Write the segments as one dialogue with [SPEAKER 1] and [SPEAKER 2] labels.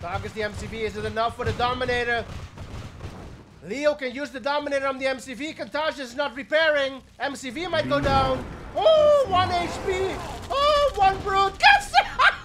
[SPEAKER 1] Targets the MCV. Is it enough for the Dominator? Leo can use the Dominator on the MCV. Kyntaja is not repairing. MCV might go down. Oh, one HP. Oh, one Brute. Gets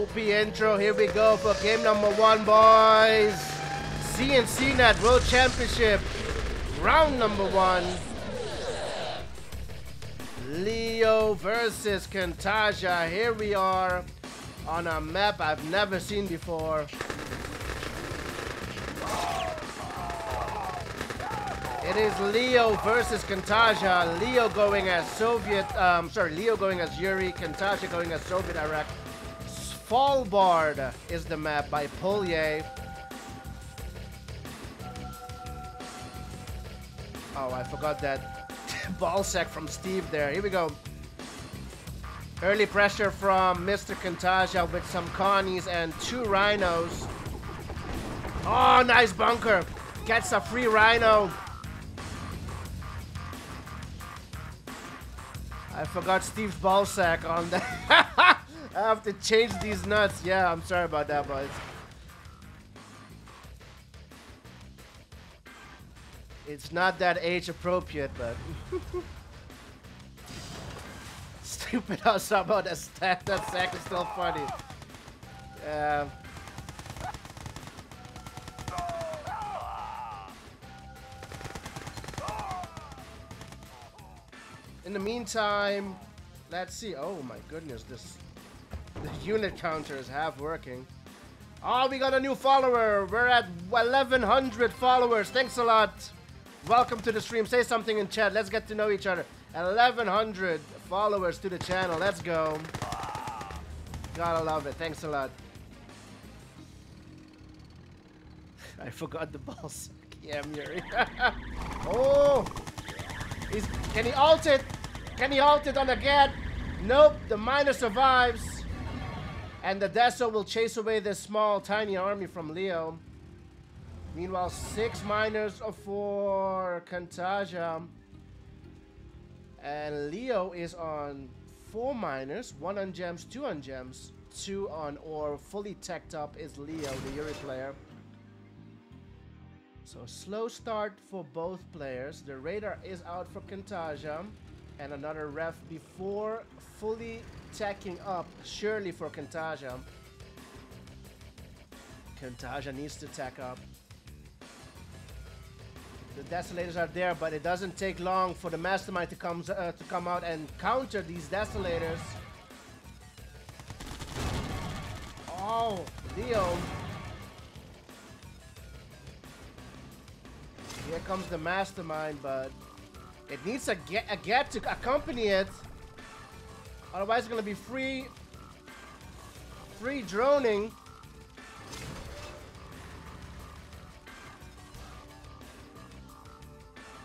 [SPEAKER 1] OP intro, here we go for game number one, boys. CNC Net World Championship, round number one. Leo versus Kyntaja. Here we are on a map I've never seen before. It is Leo versus Kyntaja. Leo going as Soviet, um, sorry, Leo going as Yuri, Kyntaja going as Soviet Iraq. Svalbard is the map by Polye. Oh, I forgot that ball sack from Steve there. Here we go. Early pressure from Mr. Kyntaja with some Connies and two Rhinos. Oh, nice bunker. Gets a free Rhino. I forgot Steve's ball sack on that. I have to change these nuts. Yeah, I'm sorry about that, but It's not that age appropriate, but stupid how somehow that stack that sack is still funny. Yeah. In the meantime, let's see. Oh my goodness, this the unit counter is half working. Oh, we got a new follower. We're at 1100 followers. Thanks a lot. Welcome to the stream. Say something in chat. Let's get to know each other. 1100 followers to the channel. Let's go. Gotta love it. Thanks a lot. I forgot the balls. Yeah, Muri. oh! He's, can he alt it? Can he alt it on the get? Nope, the miner survives. And the Deso will chase away this small, tiny army from Leo. Meanwhile, six miners for Kyntaja. And Leo is on four miners, one on gems, two on gems, two on ore. Fully teched up is Leo, the Yuri player. So slow start for both players. The radar is out for Kyntaja. And another ref before fully tacking up, surely for Kyntaja. Kyntaja needs to tack up. The Desolators are there, but it doesn't take long for the Mastermind to come, uh, to come out and counter these Desolators. Oh, Leo. Here comes the Mastermind, but it needs a get, a get to accompany it. Otherwise, it's gonna be free, free droning.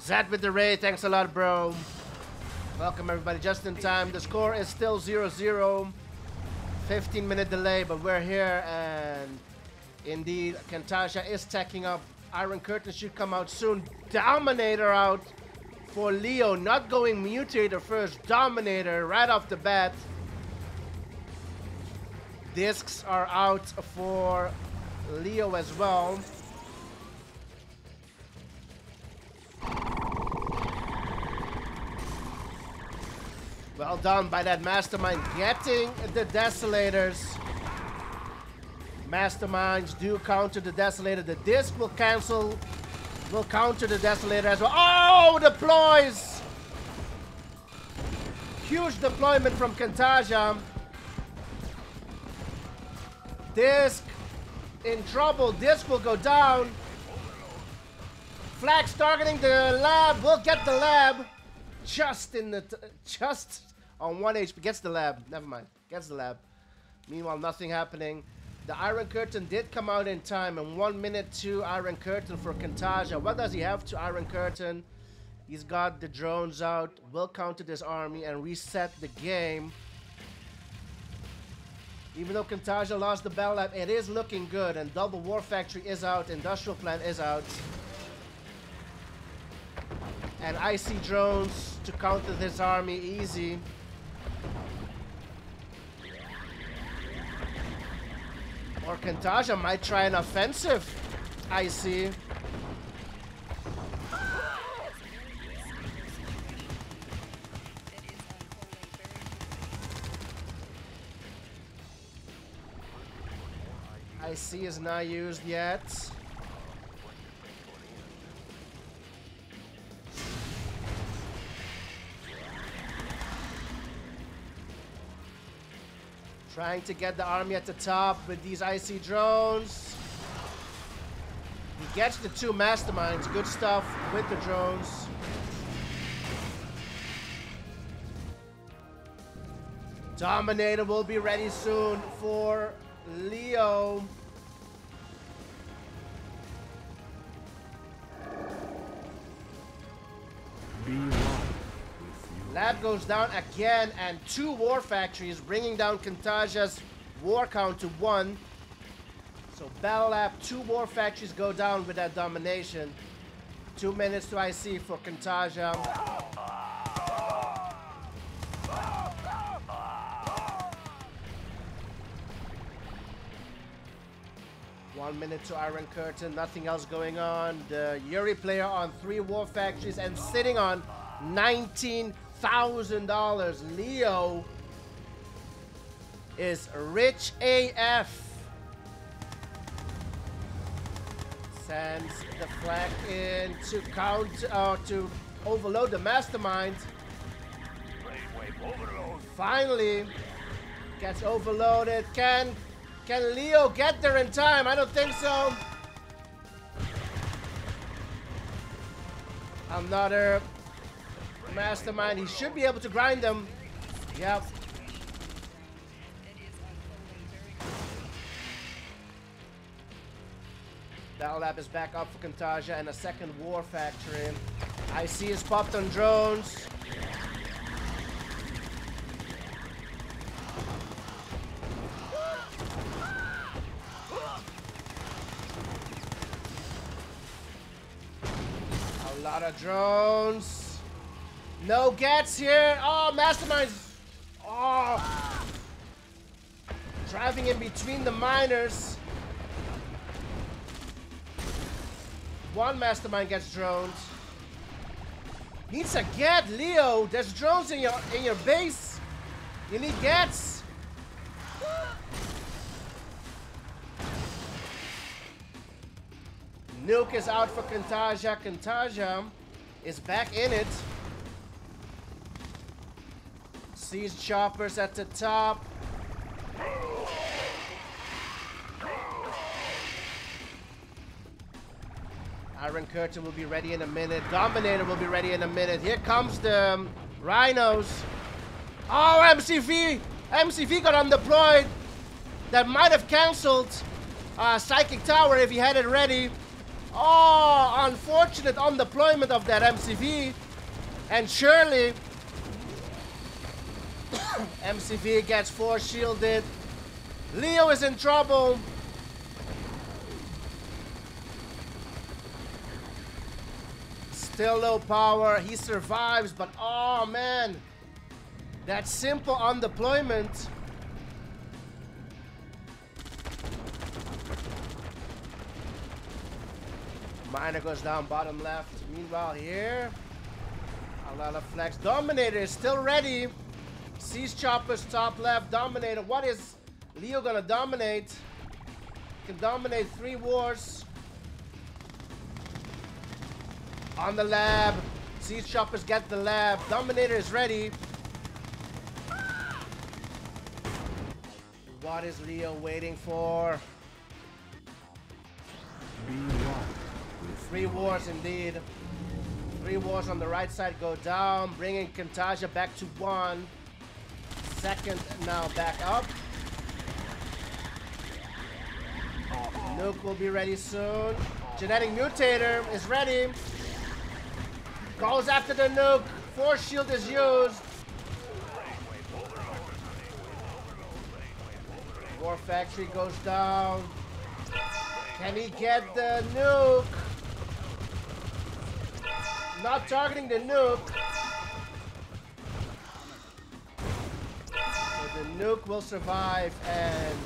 [SPEAKER 1] Zat with the raid, thanks a lot, bro. Welcome everybody, just in time. The score is still 0-0. 15 minute delay, but we're here and indeed Kyntaja is tacking up. Iron Curtain should come out soon. Dominator out for Leo, not going Mutator first, Dominator right off the bat. Discs are out for Leo as well. Well done by that Mastermind getting the Desolators. Masterminds do counter the Desolator. The disc will cancel will counter the Desolator as well. Oh, deploys! Huge deployment from Kyntaja. Disc in trouble. Disc will go down. Flags targeting the lab. We'll get the lab. Just in the... just on 1 HP. Gets the lab. Never mind. Gets the lab. Meanwhile, nothing happening. The Iron Curtain did come out in time. And 1 minute to Iron Curtain for Kyntaja. What does he have to Iron Curtain? He's got the drones out. Will counter this army and reset the game. Even though Kyntaja lost the Bell Lab, it is looking good. And Double War Factory is out. Industrial Plant is out. And I see drones to counter this army easy. Or Kyntaja might try an offensive. I see. IC is not used yet. Trying to get the army at the top with these IC drones. He gets the two masterminds. Good stuff with the drones. Dominator will be ready soon for Leo. Lab goes down again, and two war factories, bringing down Kyntaja's war count to one. So Battle Lab, two war factories go down with that domination. Two minutes to IC for Kyntaja. One minute to Iron Curtain, nothing else going on. The Yuri player on three war factories and sitting on $19,000. Leo is rich AF. Sends the flak in to count, uh, to overload the mastermind. Finally, gets overloaded. Can can Leo get there in time? I don't think so. Another mastermind. He should be able to grind them. Yep. Battle Lab is back up for Kyntaja and a second War Factory. IC is popped on drones. A lot of drones. No gets here. Oh, Masterminds. Oh. Driving in between the miners. One Mastermind gets drones. Needs a get, Leo. There's drones in your in your base. You need gets. Nuke is out for Kyntaja. Kyntaja is back in it. Sees choppers at the top. Iron Curtain will be ready in a minute. Dominator will be ready in a minute. Here comes the um, Rhinos. Oh, MCV! MCV got undeployed. That might have cancelled uh, Psychic Tower if he had it ready. Oh, unfortunate undeployment of that MCV. And surely MCV gets force shielded. Leo is in trouble. Still low power. He survives, but oh man. That simple undeployment. Miner goes down bottom left. Meanwhile here, a lot of flex. Dominator is still ready. Siege Choppers top left, Dominator. What is Leo gonna dominate? Can dominate three wars. On the lab. Siege Choppers get the lab. Dominator is ready. What is Leo waiting for? Three wars indeed. Three wars on the right side go down, bringing Kyntaja back to one. Second now back up. Nuke will be ready soon. Genetic Mutator is ready. Goes after the nuke. Force shield is used. War Factory goes down. Can he get the nuke? Not targeting the nuke. Nuke will survive and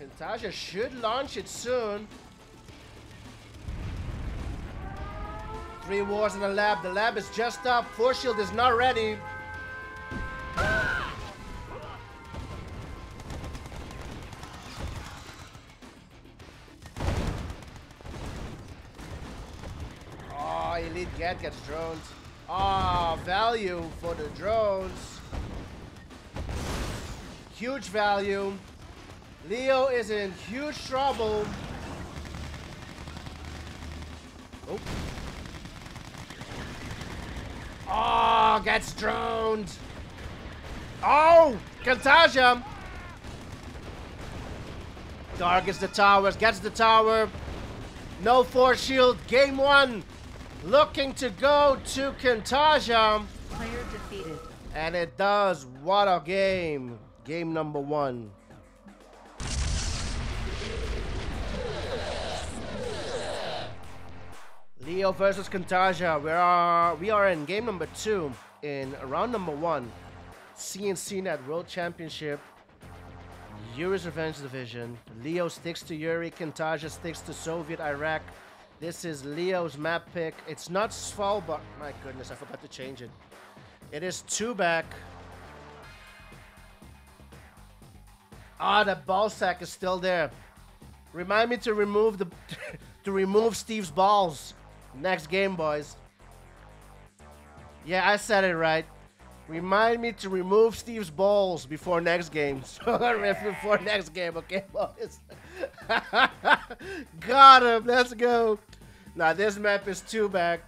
[SPEAKER 1] Kyntaja should launch it soon. Three wars in the lab. The lab is just up. Force shield is not ready. Oh, Elite Get gets drones. Ah, oh, value for the drones. Huge value. Leo is in huge trouble. Oh. Oh, gets droned. Oh, Kyntaja. Targets the towers, gets the tower. No force shield. Game one. Looking to go to Kyntaja.
[SPEAKER 2] Player defeated.
[SPEAKER 1] And it does. What a game. Game number one. Leo versus Kyntaja. We are we are in game number two in round number one. CNC Net World Championship. Yuri's Revenge Division. Leo sticks to Yuri. Kyntaja sticks to Soviet Iraq. This is Leo's map pick. It's not Svalbard. My goodness, I forgot to change it. It is two back. Ah, the ball sack is still there. Remind me to remove the to remove Steve's balls. Next game, boys. Yeah, I said it right. Remind me to remove Steve's balls before next game. before next game, okay, boys? Got him. Let's go. Now, this map is two back.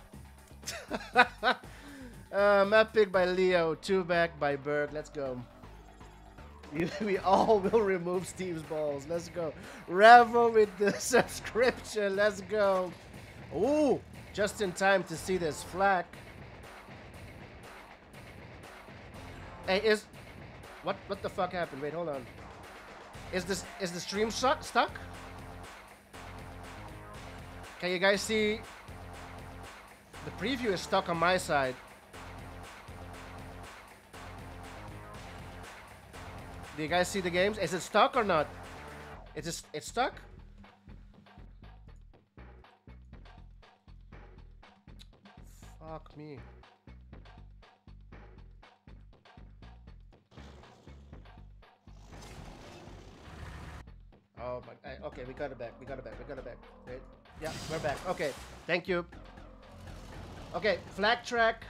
[SPEAKER 1] uh, map pick by Leo. Two back by Berg. Let's go. We all will remove Steve's balls. Let's go. Revel with the subscription. Let's go. Ooh, just in time to see this flak. Hey, is what what the fuck happened? Wait, hold on. Is this is the stream stuck? Stuck? Can you guys see? The preview is stuck on my side. Do you guys see the games? Is it stuck or not? Is it it's stuck? Fuck me. Oh my, okay, we got it back, we got it back, we got it back. Wait, yeah, we're back. Okay, thank you. Okay, flak track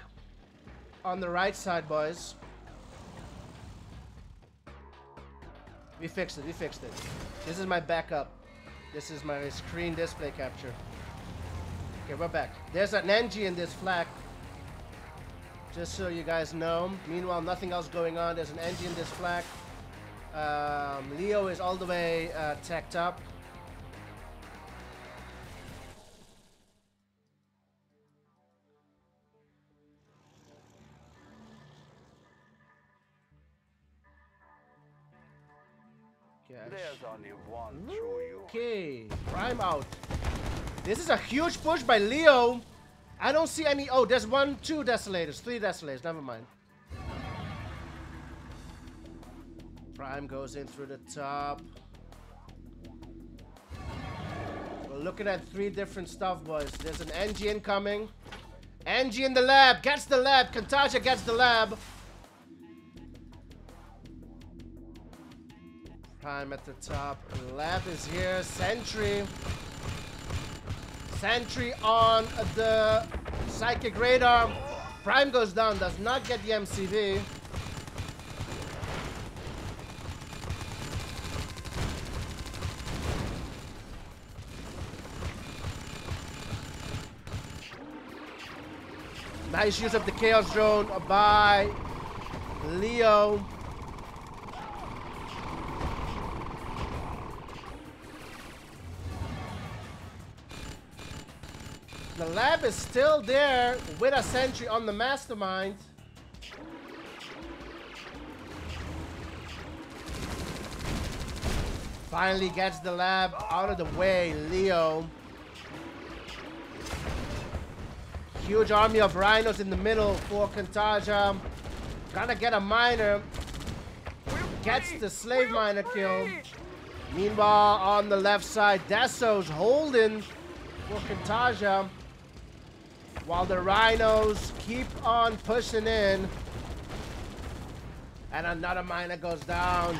[SPEAKER 1] on the right side, boys. We fixed it, we fixed it. This is my backup. This is my screen display capture. Okay, we're back. There's an NG in this flak. Just so you guys know. Meanwhile, nothing else going on. There's an NG in this flak. Um, Leo is all the way uh, tacked up.
[SPEAKER 3] There's only one.
[SPEAKER 1] Okay, Prime out. This is a huge push by Leo. I don't see any. Oh, there's one, two desolators, three desolators. Never mind. Prime goes in through the top. We're looking at three different stuff, boys. There's an NG incoming. NG in the lab. Gets the lab. Kyntaja gets the lab. Prime at the top. Lab is here. Sentry. Sentry on the Psychic Radar. Prime goes down, does not get the MCV. Nice use of the Chaos Drone by Leo. The lab is still there with a sentry on the mastermind. Finally gets the lab out of the way, Leo. Huge army of rhinos in the middle for Kyntaja. Gonna get a miner. Gets the slave miner kill. Meanwhile, on the left side, Deso's holding for Kyntaja. While the rhinos keep on pushing in. And another miner goes down.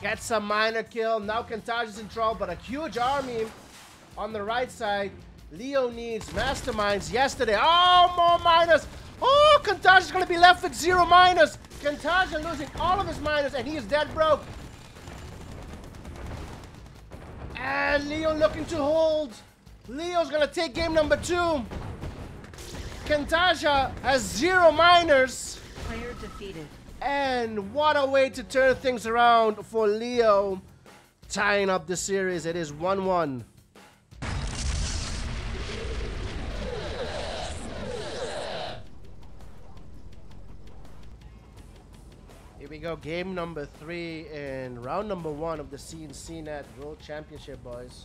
[SPEAKER 1] Gets a miner kill. Now Kyntaja's in trouble, but a huge army on the right side. Leo needs masterminds yesterday. Oh, more miners. Oh, Kyntaja's going to be left with zero miners. Kyntaja losing all of his miners, and he is dead broke. And Leo looking to hold. Leo's going to take game number two. Kyntaja has zero miners.
[SPEAKER 2] Player defeated.
[SPEAKER 1] And what a way to turn things around for Leo. Tying up the series. It is 1 1 we go. Game number three in round number one of the CNCNet World Championship, boys.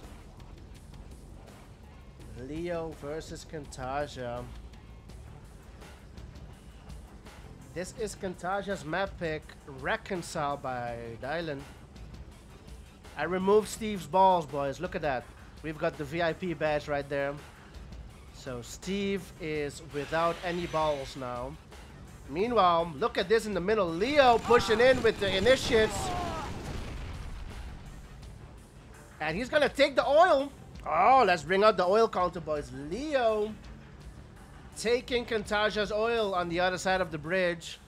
[SPEAKER 1] Leo versus Kyntaja. This is Kyntaja's map pick, reconciled by Dylan. I removed Steve's balls, boys. Look at that. We've got the VIP badge right there. So Steve is without any balls now. Meanwhile, look at this in the middle. Leo pushing in with the initiates. And he's going to take the oil. Oh, let's bring out the oil counter, boys. Leo taking Kyntaja's oil on the other side of the bridge.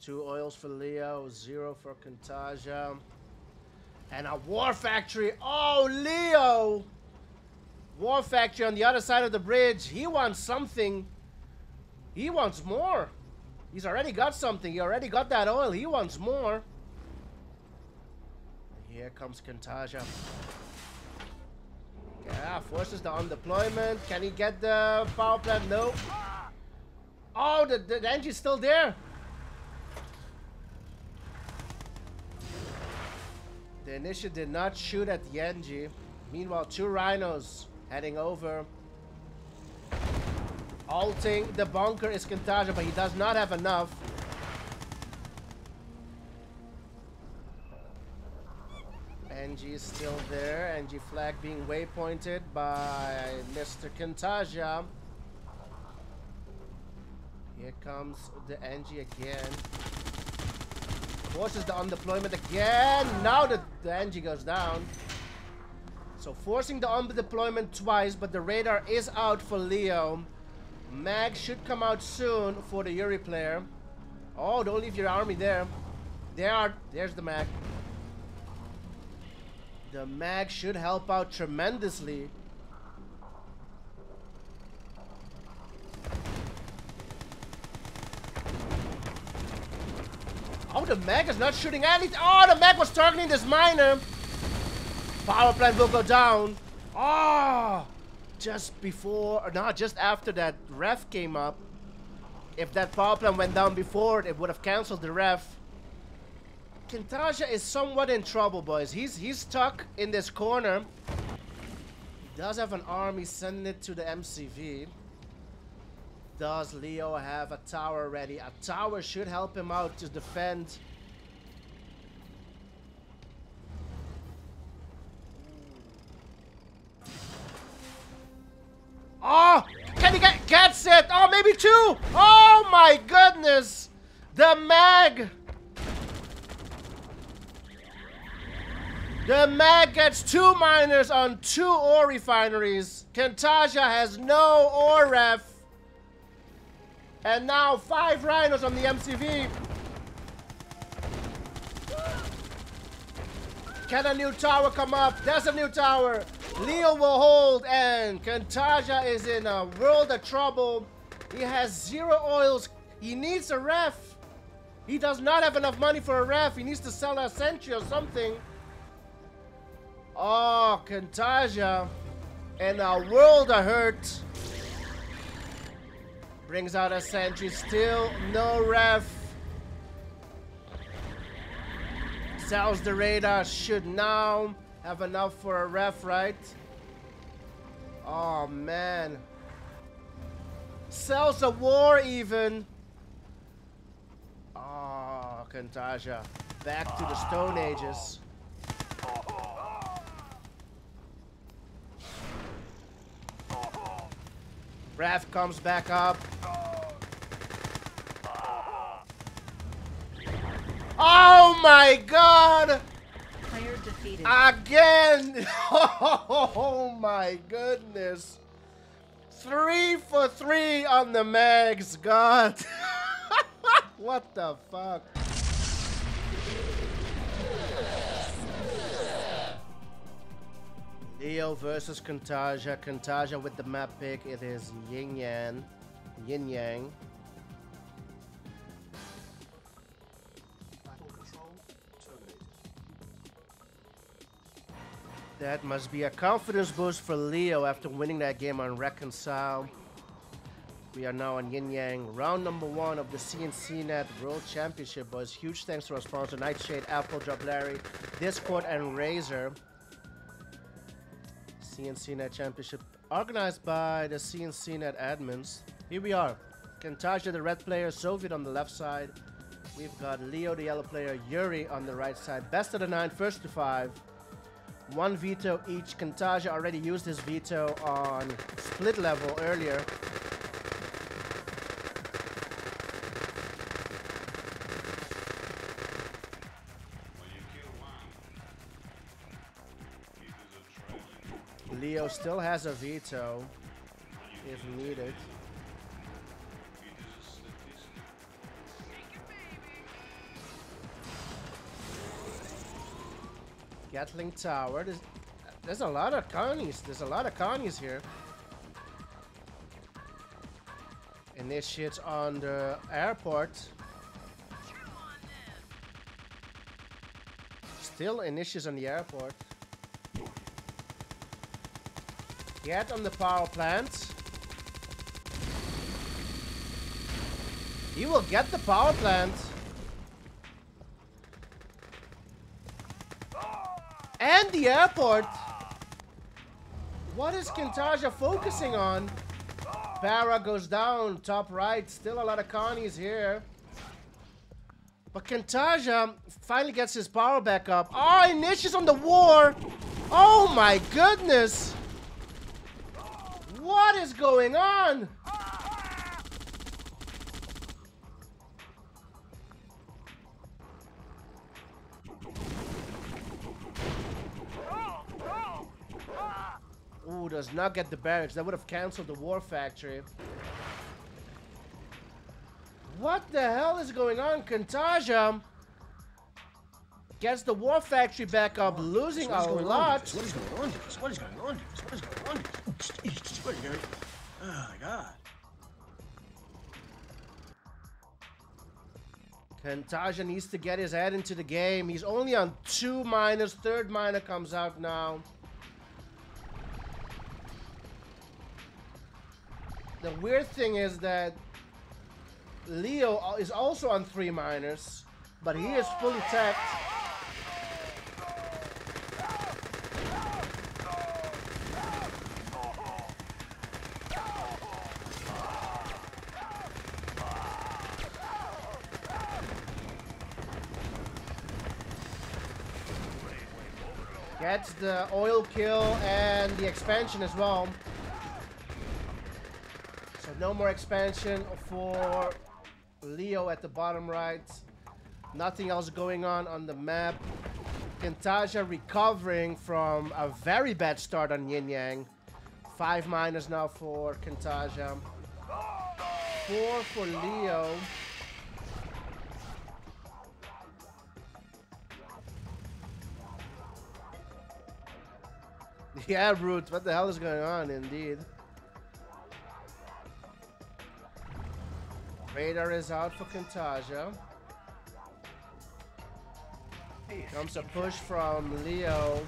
[SPEAKER 1] Two oils for Leo, zero for Kyntaja. And a War Factory. Oh, Leo! War Factory on the other side of the bridge. He wants something. He wants more. He's already got something. He already got that oil. He wants more. Here comes Kyntaja. Yeah, forces the undeployment. Can he get the power plant? No. Oh, the, the, the engine's still there. The did not shoot at the NG. Meanwhile, two rhinos heading over. Alting the bunker is Kyntaja, but he does not have enough. NG is still there. NG flak being waypointed by Mr. Kyntaja. Here comes the NG again. Forces the undeployment again. Now the, the Engie goes down. So forcing the undeployment twice, but the radar is out for Leo. Mag should come out soon for the Yuri player. Oh, don't leave your army there. There are, there's the mag. The mag should help out tremendously. Oh, the mag is not shooting anything. Oh, the mag was targeting this miner. Power plant will go down. Oh, just before, or not, just after that ref came up. If that power plant went down before, it would have canceled the ref. Kyntaja is somewhat in trouble, boys. He's he's stuck in this corner. He does have an army sending it to the MCV. Does Leo have a tower ready? A tower should help him out to defend. Oh! Can he get gets it? Oh, maybe two! Oh my goodness! The mag! The mag gets two miners on two ore refineries. Kyntaja has no ore ref. And now five rhinos on the MCV. Can a new tower come up? There's a new tower. Leo will hold and Kyntaja is in a world of trouble. He has zero oils. He needs a ref. He does not have enough money for a ref. He needs to sell a Sentry or something. Oh, Kyntaja in a world of hurt. Brings out a sentry. Still no ref. Sells the radar. Should now have enough for a ref, right? Oh, man. Sells a war even. Ah, oh, Kyntaja. Back to the Stone Ages. Wrath comes back up. Oh my god!
[SPEAKER 2] Player defeated.
[SPEAKER 1] Again! Oh my goodness. Three for three on the mags, God. what the fuck? Leo versus Kyntaja. Kyntaja with the map pick. It is Yin Yang. Yin Yang. That must be a confidence boost for Leo after winning that game on Reconcile. We are now on Yin Yang, round number one of the CNC Net World Championship. Boys, huge thanks to our sponsor Nightshade, Apple, Drop Larry, Discord, and Razer. CNC Net Championship organized by the CNC Net admins. Here we are. Kyntaja, the red player, Soviet on the left side. We've got Leo, the yellow player, Yuri on the right side. Best of the nine, first to five. One veto each. Kyntaja already used his veto on split level earlier. Still has a veto if needed. Gatling Tower. There's, there's a lot of Connies. There's a lot of Connies here. Initiates on the airport. Still initiates on the airport. Get on the power plant. He will get the power plant. And the airport. What is Kyntaja focusing on? Para goes down, top right. Still a lot of Connies here. But Kyntaja finally gets his power back up. Ah, oh, Initia's on the war. Oh my goodness. What is going on? Ooh, does not get the barracks. That would have canceled the war factory. What the hell is going on? Kyntaja gets the war factory back up, losing a lot.
[SPEAKER 4] What is going on? What is going on? What is going on? Oh my god.
[SPEAKER 1] Kyntaja needs to get his head into the game. He's only on two miners. Third miner comes out now. The weird thing is that Leo is also on three miners, but he is fully tapped. Gets the oil kill and the expansion as well. So no more expansion for Leo at the bottom right. Nothing else going on on the map. Kyntaja recovering from a very bad start on Yin Yang. Five minus now for Kyntaja. Four for Leo. Yeah, Root, what the hell is going on indeed? Radar is out for Kyntaja. Comes a push from Leo.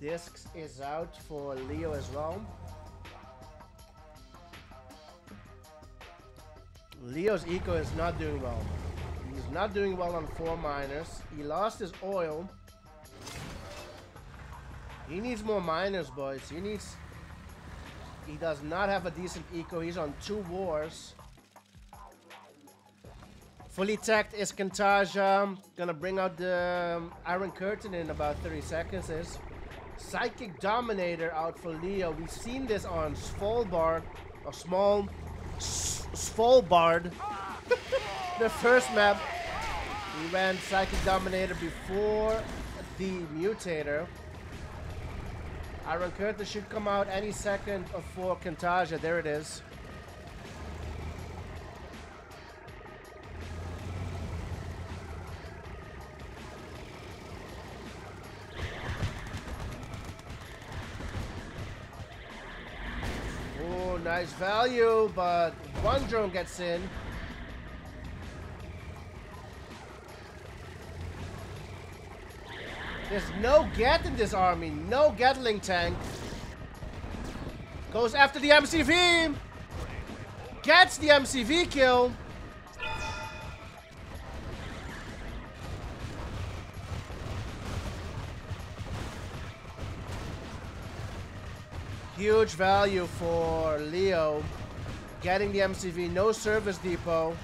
[SPEAKER 1] Discs is out for Leo as well. Leo's eco is not doing well. He's not doing well on 4 miners. He lost his oil. He needs more miners, boys. He needs... He does not have a decent eco. He's on two wars. Fully tacked is Kyntaja. Gonna bring out the um, Iron Curtain in about 30 seconds. Is Psychic Dominator out for Leo. We've seen this on Svalbard. Or small... Svalbard. The first map. We ran Psychic Dominator before the Mutator. Iron Curtain should come out any second for Kyntaja. There it is. Oh, nice value, but one drone gets in. There's no Gat in this army. No Gatling tank. Goes after the MCV. Gets the MCV kill. Huge value for Leo. Getting the MCV. No service depot.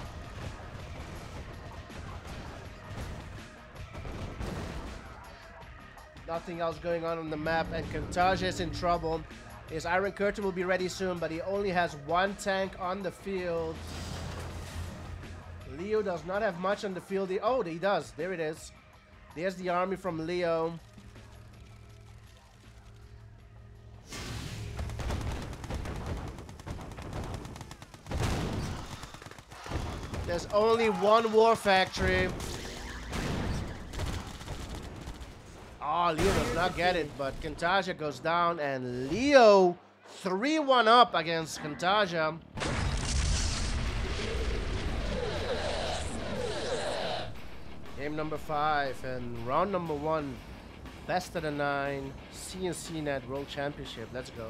[SPEAKER 1] Nothing else going on on the map, and Kyntaja is in trouble. His Iron Curtain will be ready soon, but he only has one tank on the field. Leo does not have much on the field. He, oh, he does. There it is. There's the army from Leo. There's only one war factory. Oh, Leo does not get it, but Kyntaja goes down, and Leo 3-1 up against Kyntaja. Game number five and round number one, best of the nine, CNC Net World Championship. Let's go.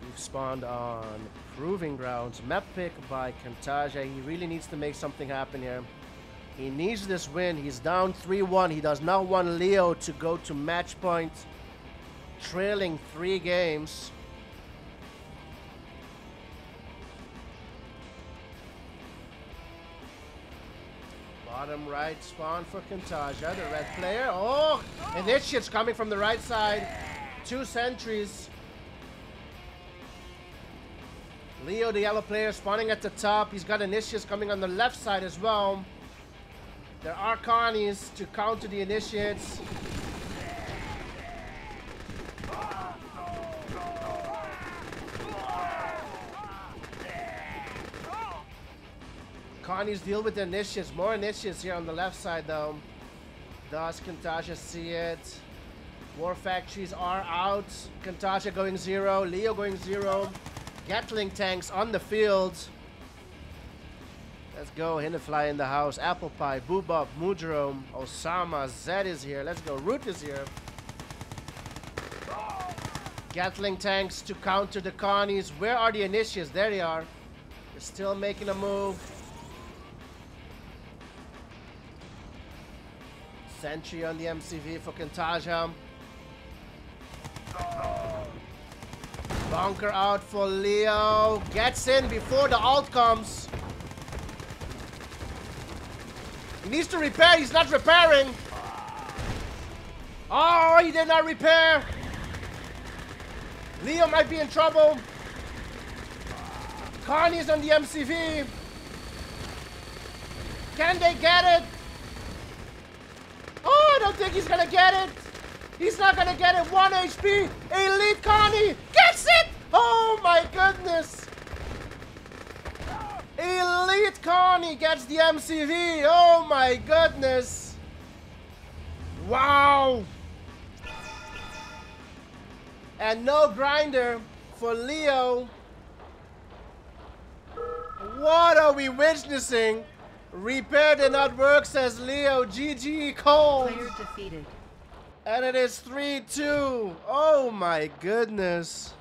[SPEAKER 1] We've spawned on Proving Grounds. Map pick by Kyntaja. He really needs to make something happen here. He needs this win. He's down 3-1. He does not want Leo to go to match point, trailing three games. Bottom right spawn for Kyntaja, the red player. Oh, and this shit's coming from the right side. Two sentries. Leo, the yellow player, spawning at the top. He's got initiates coming on the left side as well. There are Connies to counter the initiates. Connies deal with the initiates. More initiates here on the left side though. Does Kyntaja see it? War factories are out. Kyntaja going zero. Leo going zero. Gatling tanks on the field. Let's go. Hinderfly in the house. Apple Pie, Boobop, Mudrome, Osama, Zed is here. Let's go. Root is here. Gatling tanks to counter the Connies. Where are the initiates? There they are. They're still making a move. Sentry on the MCV for Kyntaja. Bunker out for Leo. Gets in before the alt comes. He needs to repair. He's not repairing. Oh, he did not repair. Leo might be in trouble. Connie's on the MCV. Can they get it? Oh, I don't think he's gonna get it. He's not gonna get it. 1 HP. Elite Connie gets it. Oh my goodness. Elite Connie gets the MCV. Oh my goodness. Wow. And no grinder for Leo. What are we witnessing? Repair did not work, says Leo. GG Cole.
[SPEAKER 2] Player defeated.
[SPEAKER 1] And it is 3-2. Oh my goodness.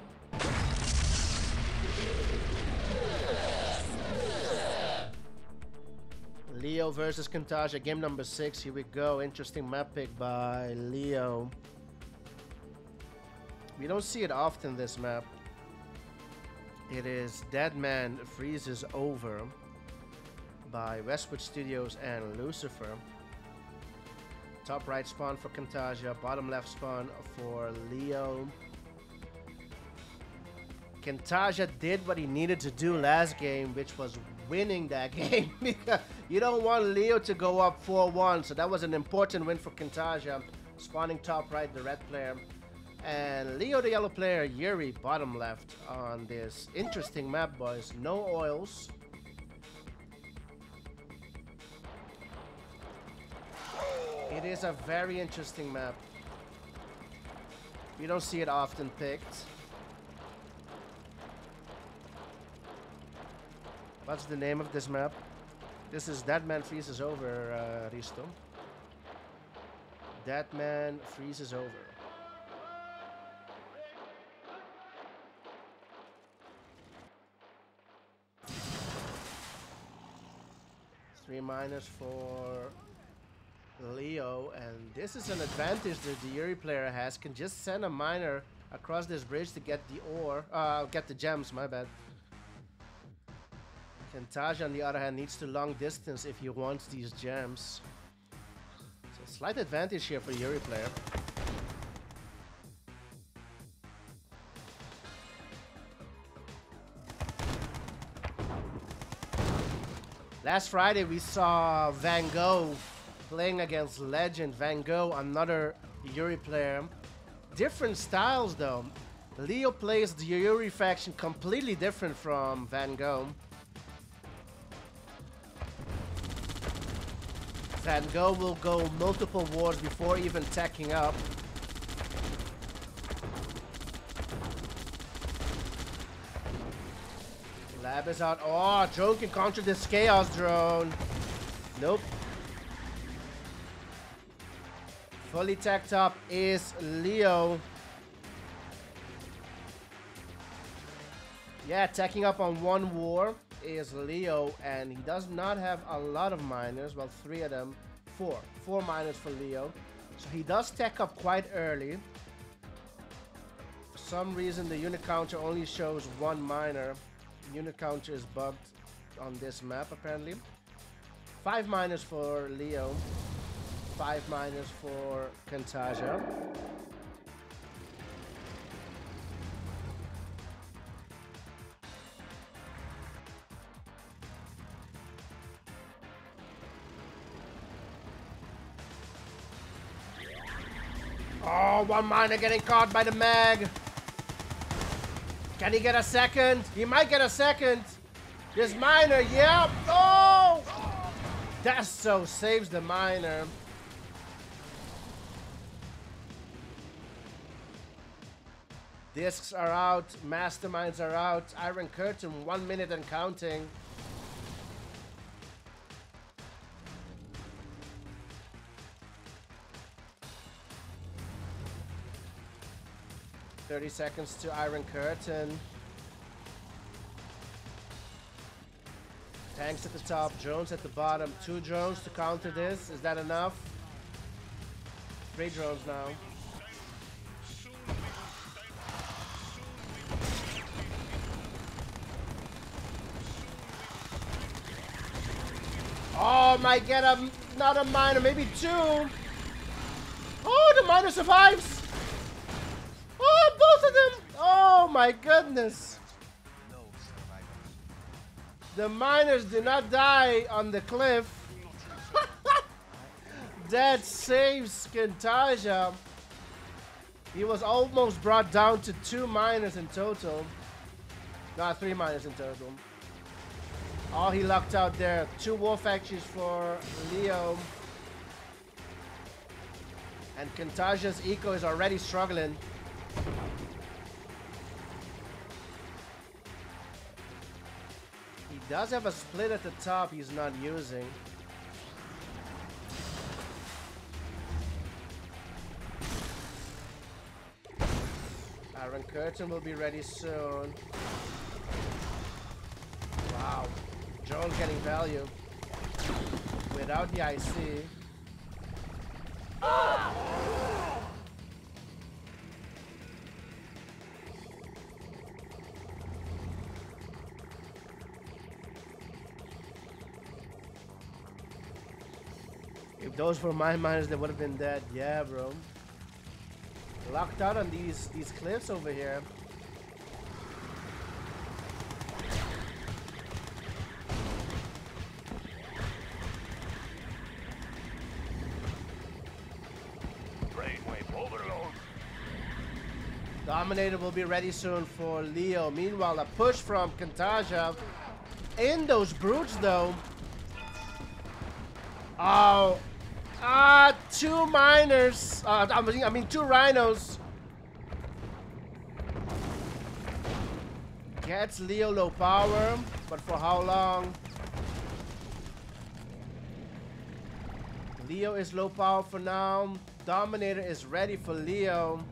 [SPEAKER 1] Leo versus Kyntaja, game number six. Here we go. Interesting map pick by Leo. We don't see it often, this map. It is Dead Man Freezes Over by Westwood Studios and Lucifer. Top right spawn for Kyntaja, bottom left spawn for Leo. Kyntaja did what he needed to do last game, which was winning that game you don't want Leo to go up 4-1. So that was an important win for Kyntaja. Spawning top right, the red player. And Leo, the yellow player, Yuri, bottom left on this interesting map, boys. No oils. It is a very interesting map. You don't see it often picked. What's the name of this map? This is Dead Man Freezes Over, uh, Risto. Dead Man Freezes Over. Three minus for Leo, and this is an advantage that the Yuri player has. Can just send a miner across this bridge to get the ore, uh, get the gems. My bad. Kyntaja, on the other hand, needs to long distance if he wants these gems. So slight advantage here for Yuri player. Last Friday we saw Van Gogh playing against Legend. Van Gogh, another Yuri player. Different styles though. Leo plays the Yuri faction completely different from Van Gogh. Van Gogh will go multiple wars before even tacking up. Lab is out. Oh, drone can counter this chaos drone. Nope. Fully tacked up is Leo. Yeah, tacking up on one war is Leo, and he does not have a lot of miners. Well, three of them. Four. Four miners for Leo. So he does tech up quite early. For some reason, the unit counter only shows one miner. Unit counter is bugged on this map, apparently. Five miners for Leo. Five miners for Kyntaja. Oh, one miner getting caught by the mag. Can he get a second? He might get a second. This miner, yep. Oh! That so saves the miner. Discs are out, masterminds are out, Iron Curtain, one minute and counting. Thirty seconds to Iron Curtain. Tanks at the top, drones at the bottom. Two drones to counter this. Is that enough? Three drones now. Oh, might get a, not a miner, maybe two. Oh, the miner survives! Oh, both of them! Oh my goodness! The miners do not die on the cliff. that saves Kyntaja. He was almost brought down to two miners in total. Not three miners in total. Oh, he lucked out there. Two war factories for Leo. And Kyntaja's eco is already struggling. He does have a split at the top he's not using. Iron Curtain will be ready soon. Wow. Joel getting value. Without the IC. Ah! If those were my miners, they would have been dead. Yeah, bro. Locked out on these these cliffs over here.
[SPEAKER 3] Brainwave overload.
[SPEAKER 1] Dominator will be ready soon for Leo. Meanwhile, a push from Kyntaja. In those brutes, though. Oh. Ah, two miners. Uh, I mean, I mean, two rhinos. Gets Leo low power, but for how long? Leo is low power for now. Dominator is ready for Leo.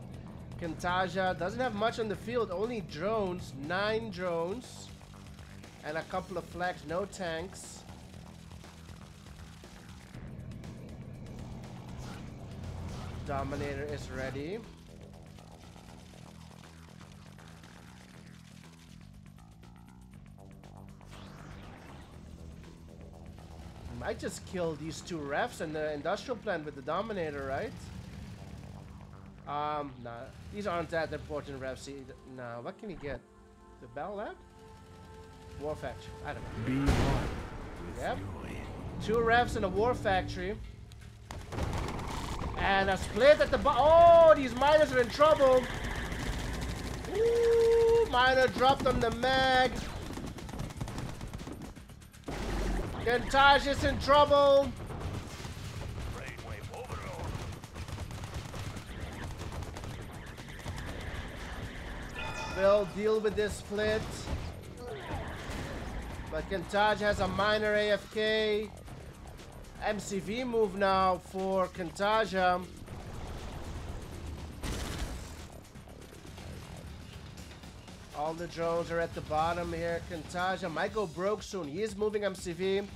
[SPEAKER 1] Kyntaja doesn't have much on the field, only drones, nine drones, and a couple of flaks, no tanks. Dominator is ready. Might just kill these two refs and the industrial plant with the Dominator, right? Um, nah. These aren't that important refs. either. Nah, what can he get? The Bell Lab? War Factory. I don't know.
[SPEAKER 5] Be one.
[SPEAKER 1] Yep. Two refs in a War Factory. And a split at the bo- Oh, these miners are in trouble. Ooh, miner dropped on the mag. Kyntaja is in trouble. Will deal with this split. But Kyntaja has a minor AFK. MCV move now for Kyntaja. All the drones are at the bottom here. Kyntaja might go broke soon. He is moving MCV.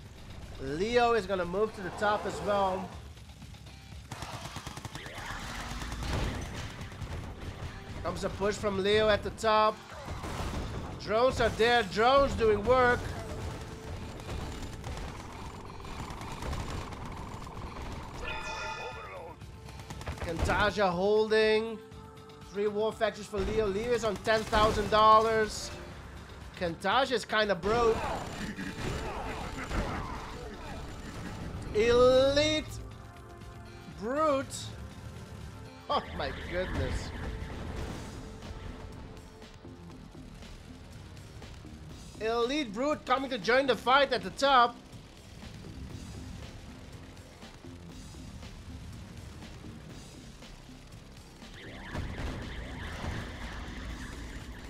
[SPEAKER 1] Leo is going to move to the top as well. Comes a push from Leo at the top. Drones are there. Drones doing work. Kyntaja holding. Three war factories for Leo. Leo is on $10,000. Kyntaja is kind of broke. Elite Brute. Oh my goodness. Elite Brute coming to join the fight at the top.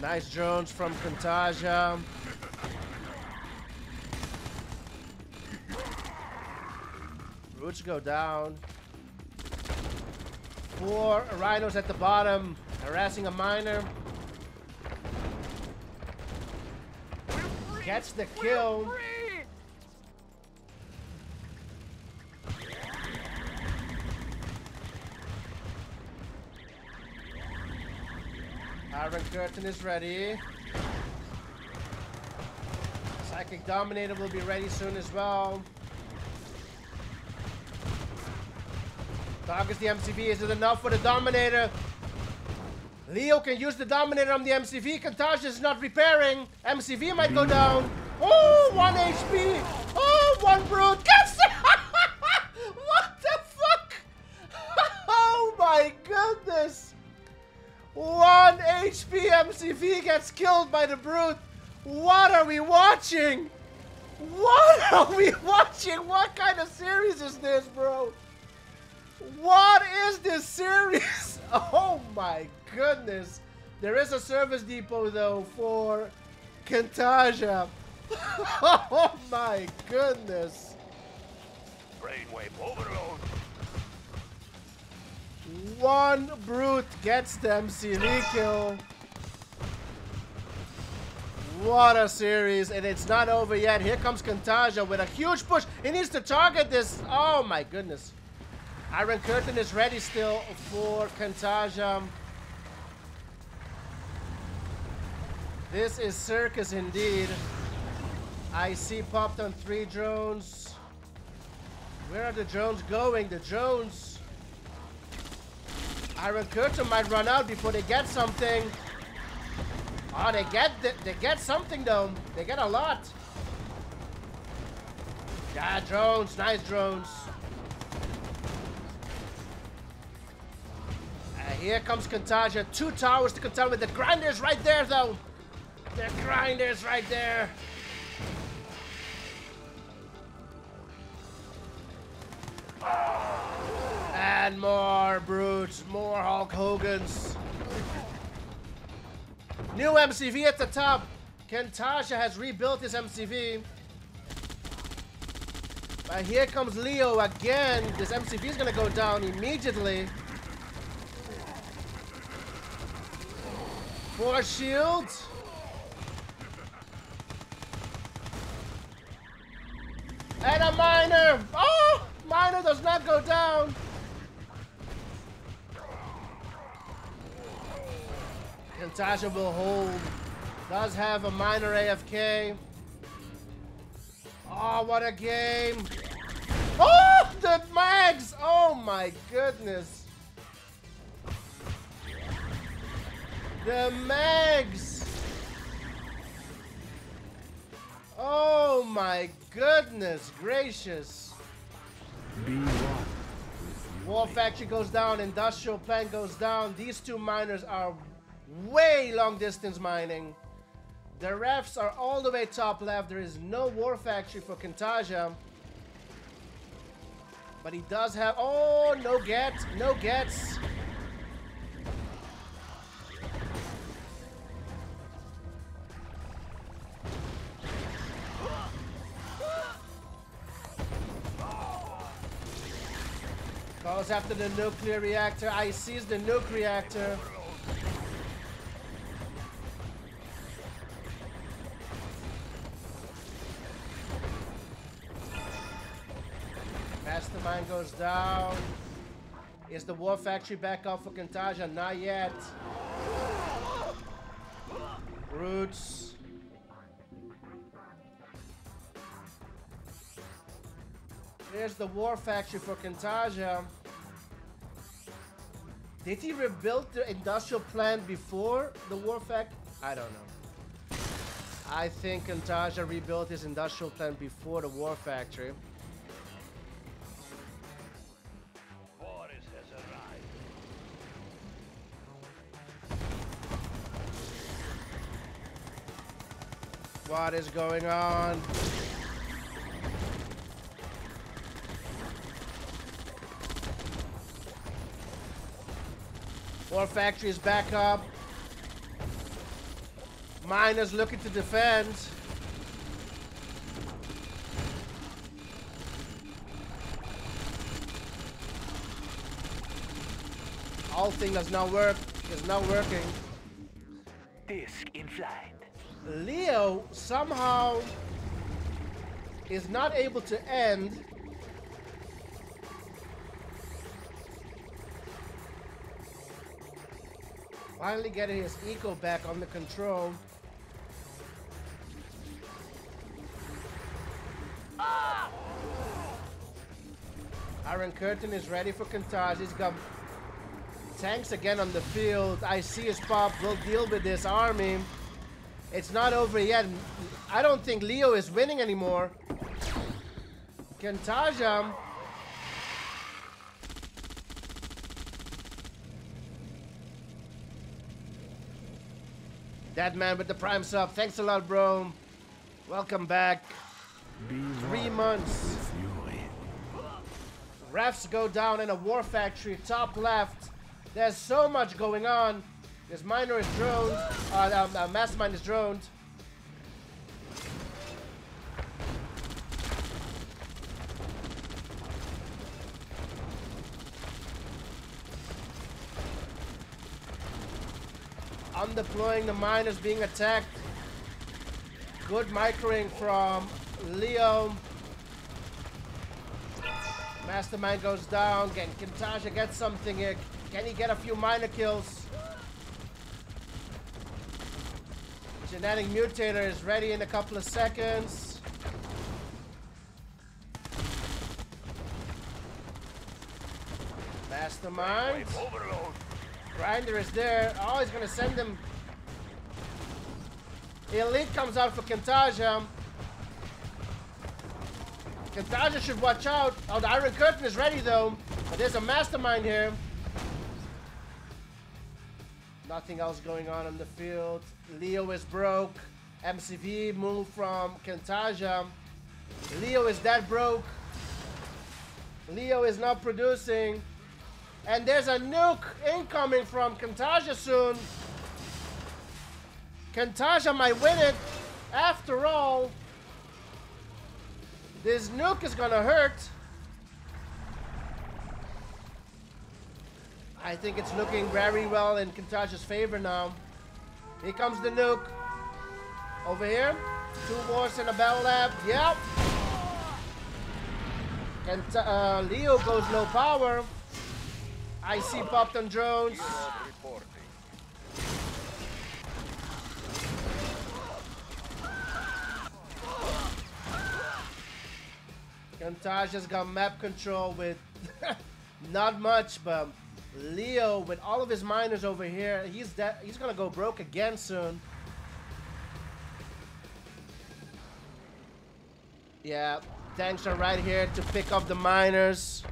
[SPEAKER 1] Nice drones from Kyntaja. Roots go down. Four rhinos at the bottom, harassing a miner. Gets the kill. Curtain is ready. Psychic Dominator will be ready soon as well. Targets the MCV. Is it enough for the Dominator? Leo can use the Dominator on the MCV. Kyntaja is not repairing. MCV might go down. Oh, one HP. Oh, one Brute. HP MCV gets killed by the Brute. What are we watching? What are we watching? What kind of series is this, bro? What is this series? Oh my goodness. There is a service depot though for Kyntaja. oh my goodness.
[SPEAKER 3] Brainwave overload.
[SPEAKER 1] One brute gets the MCV kill. What a series, and it's not over yet. Here comes Kyntaja with a huge push. He needs to target this. Oh my goodness. Iron Curtain is ready still for Kyntaja. This is circus indeed. IC popped on three drones. Where are the drones going? The drones. Iron Curtain might run out before they get something. Oh, they get they get something though. They get a lot. Yeah, drones, nice drones. Uh, here comes Kyntaja. Two towers to contend with. The grinders right there, though. The grinders right there. And more brutes, more Hulk Hogan's. New MCV at the top. Kyntaja has rebuilt his MCV. But here comes Leo again. This MCV is gonna go down immediately. Four shields. And a miner. Oh, miner does not go down. Kyntaja will hold. Does have a minor AFK. Oh, ah, what a game. Oh, the mags. Oh my goodness. The mags! Oh my goodness gracious! War Factory goes down, Industrial Plant goes down. These two miners are way long distance mining. The refs are all the way top left. There is no War Factory for Kyntaja. But he does have... Oh, no get. no gets. Goes after the nuclear reactor. I seize the nuke reactor. Mastermind goes down. Is the war factory back up for Kyntaja? Not yet. Roots. There's the war factory for Kyntaja. Did he rebuild the industrial plant before the war factory? I don't know. I think Kyntaja rebuilt his industrial plant before the war factory. What is going on? War factory is back up. Miners looking to defend. All thing does not work. Is not working.
[SPEAKER 3] Disc in flight.
[SPEAKER 1] Leo somehow is not able to end. Finally getting his eco back under control. Ah! Iron Curtain is ready for Kyntaja. He's got tanks again on the field. I see his pop. We'll deal with this army. It's not over yet. I don't think Leo is winning anymore. Kyntaja. That man with the prime sub. Thanks a lot, bro. Welcome back. Three months. Refs go down in a war factory, top left. There's so much going on. This miner is droned. Uh, um, uh, mastermind is droned. I'm deploying the miners being attacked. Good microing from Leo. Mastermind goes down. Can Kyntaja get something here? Can he get a few miner kills? Genetic Mutator is ready in a couple of seconds. Mastermind. Grinder is there. Oh, he's gonna send him. Elite comes out for Kyntaja. Kyntaja should watch out. Oh, the Iron Curtain is ready though. But there's a Mastermind here. Nothing else going on in the field. Leo is broke. MCV moved from Kyntaja. Leo is that broke. Leo is not producing. And there's a nuke incoming from Kyntaja soon. Kyntaja might win it. After all, this nuke is gonna hurt. I think it's looking very well in Kyntaja's favor now. Here comes the nuke. Over here. Two wars in a battle lab. Yep. Kent uh, Leo goes low power. IC popped on drones. Kyntaja's got map control with not much, but Leo with all of his miners over here, he's he's gonna go broke again soon. Yeah, tanks are right here to pick up the miners.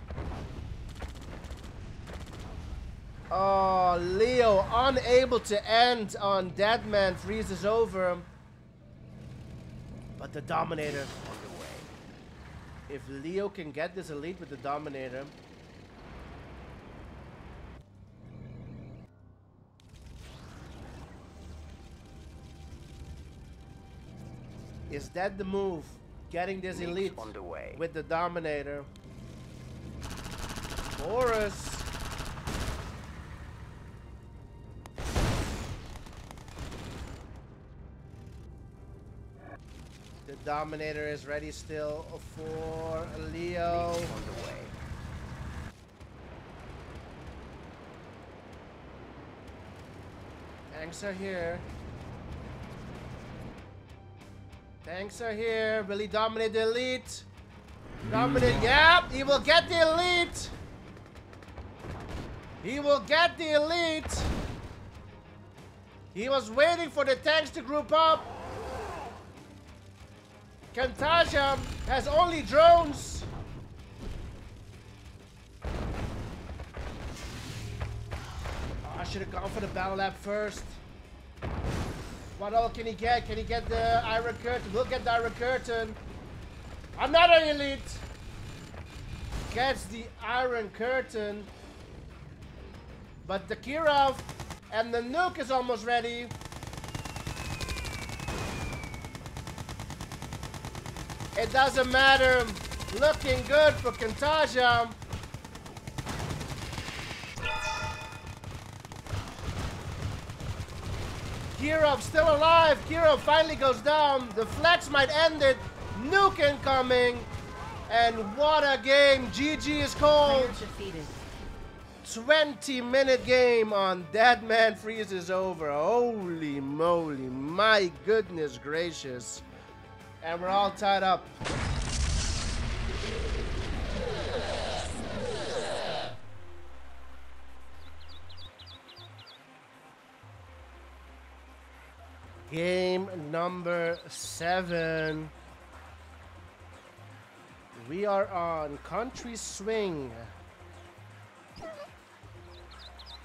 [SPEAKER 1] Oh, Leo unable to end on Deadman freezes over. him. But the Dominator on the way. If Leo can get this elite with the Dominator. Is that the move? Getting this elite
[SPEAKER 3] underway.
[SPEAKER 1] with the Dominator. Boris. The Dominator is ready still for Leo. Tanks are here. Tanks are here. He dominate the elite? Dominate. Yep, he will get the elite. He will get the elite. He was waiting for the tanks to group up. Kyntaja has only drones. Oh, I should have gone for the battle lab first. What all can he get? Can he get the Iron Curtain? We'll get the Iron Curtain. Another elite gets the Iron Curtain. But the Kirov and the nuke is almost ready. It doesn't matter. Looking good for Kyntaja. Kirov still alive. Kirov finally goes down. The flex might end it. Nuke incoming. And what a game. GG is called. 20 minute game on Dead Man Freezes over. Holy moly. My goodness gracious. And we're all tied up. Round number seven. We are on Country Swing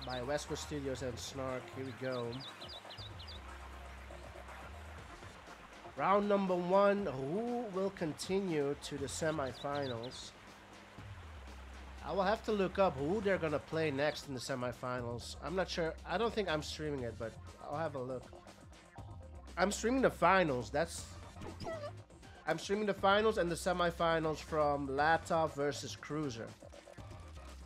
[SPEAKER 1] by Westwood Studios and Snark. Here we go. Round number one. Who will continue to the semifinals? I will have to look up who they're gonna play next in the semifinals. I'm not sure. I don't think I'm streaming it, but I'll have a look. I'm streaming the finals. That's. I'm streaming the finals and the semifinals from Latov versus Cruiser.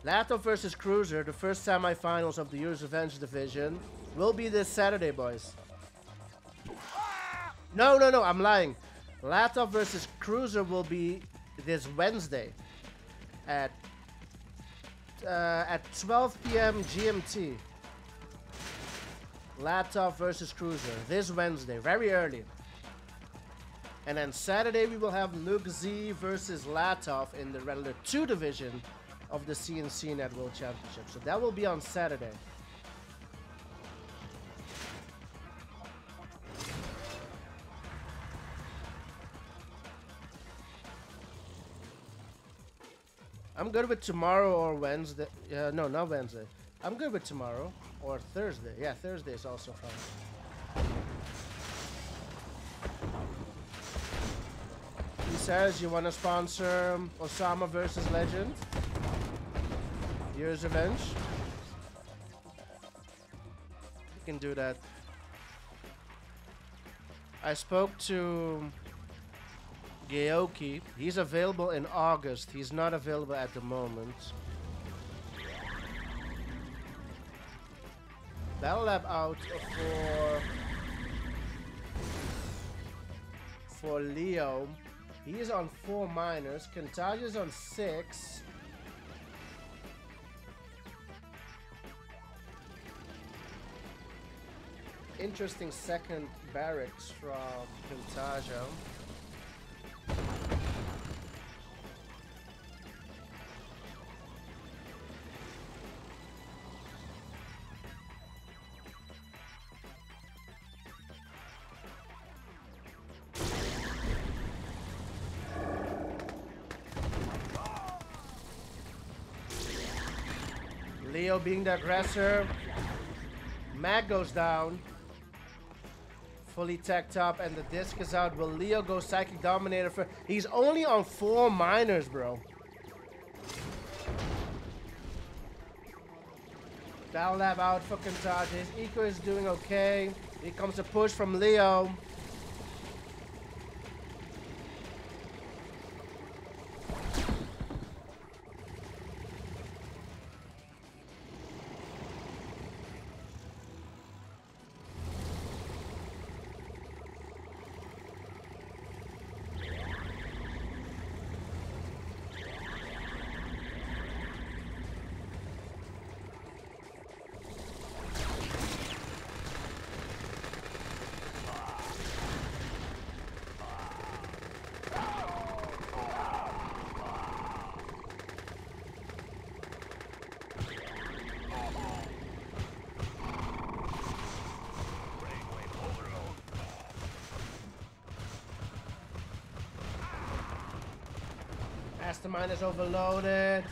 [SPEAKER 1] Latov versus Cruiser, the first semifinals of the Yuri's Revenge division, will be this Saturday, boys. No, no, no, I'm lying. Latov versus Cruiser will be this Wednesday at uh, at 12 p.m. GMT. Latov versus Cruiser this Wednesday, very early. And then Saturday we will have Luke Z versus Latov in the regular 2 division of the CNC Net World Championship. So that will be on Saturday. I'm good with tomorrow or Wednesday. Uh, no, not Wednesday. I'm good with tomorrow or Thursday. Yeah, Thursday is also fine. He says you want to sponsor Osama versus Legend. Yuri's Revenge. You can do that. I spoke to Geoki. He's available in August. He's not available at the moment. Battle Lab out for for Leo. He is on four miners. Kyntaja is on six. Interesting second barracks from Kyntaja. Leo being the aggressor. Mag goes down. Fully teched up and the disc is out. Will Leo go Psychic Dominator for... He's only on four miners, bro. Battle Lab out for. His Eco is doing okay. Here comes a push from Leo. Mastermind is overloaded.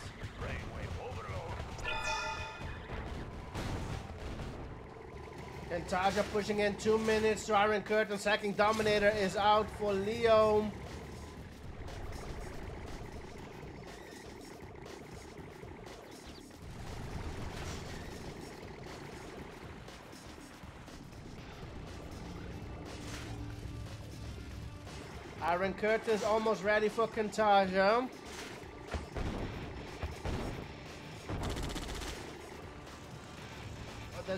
[SPEAKER 1] And Taja pushing in two minutes to Iron Curtain. Psychic Dominator is out for Leo. Iron Curtain's almost ready for Kyntaja.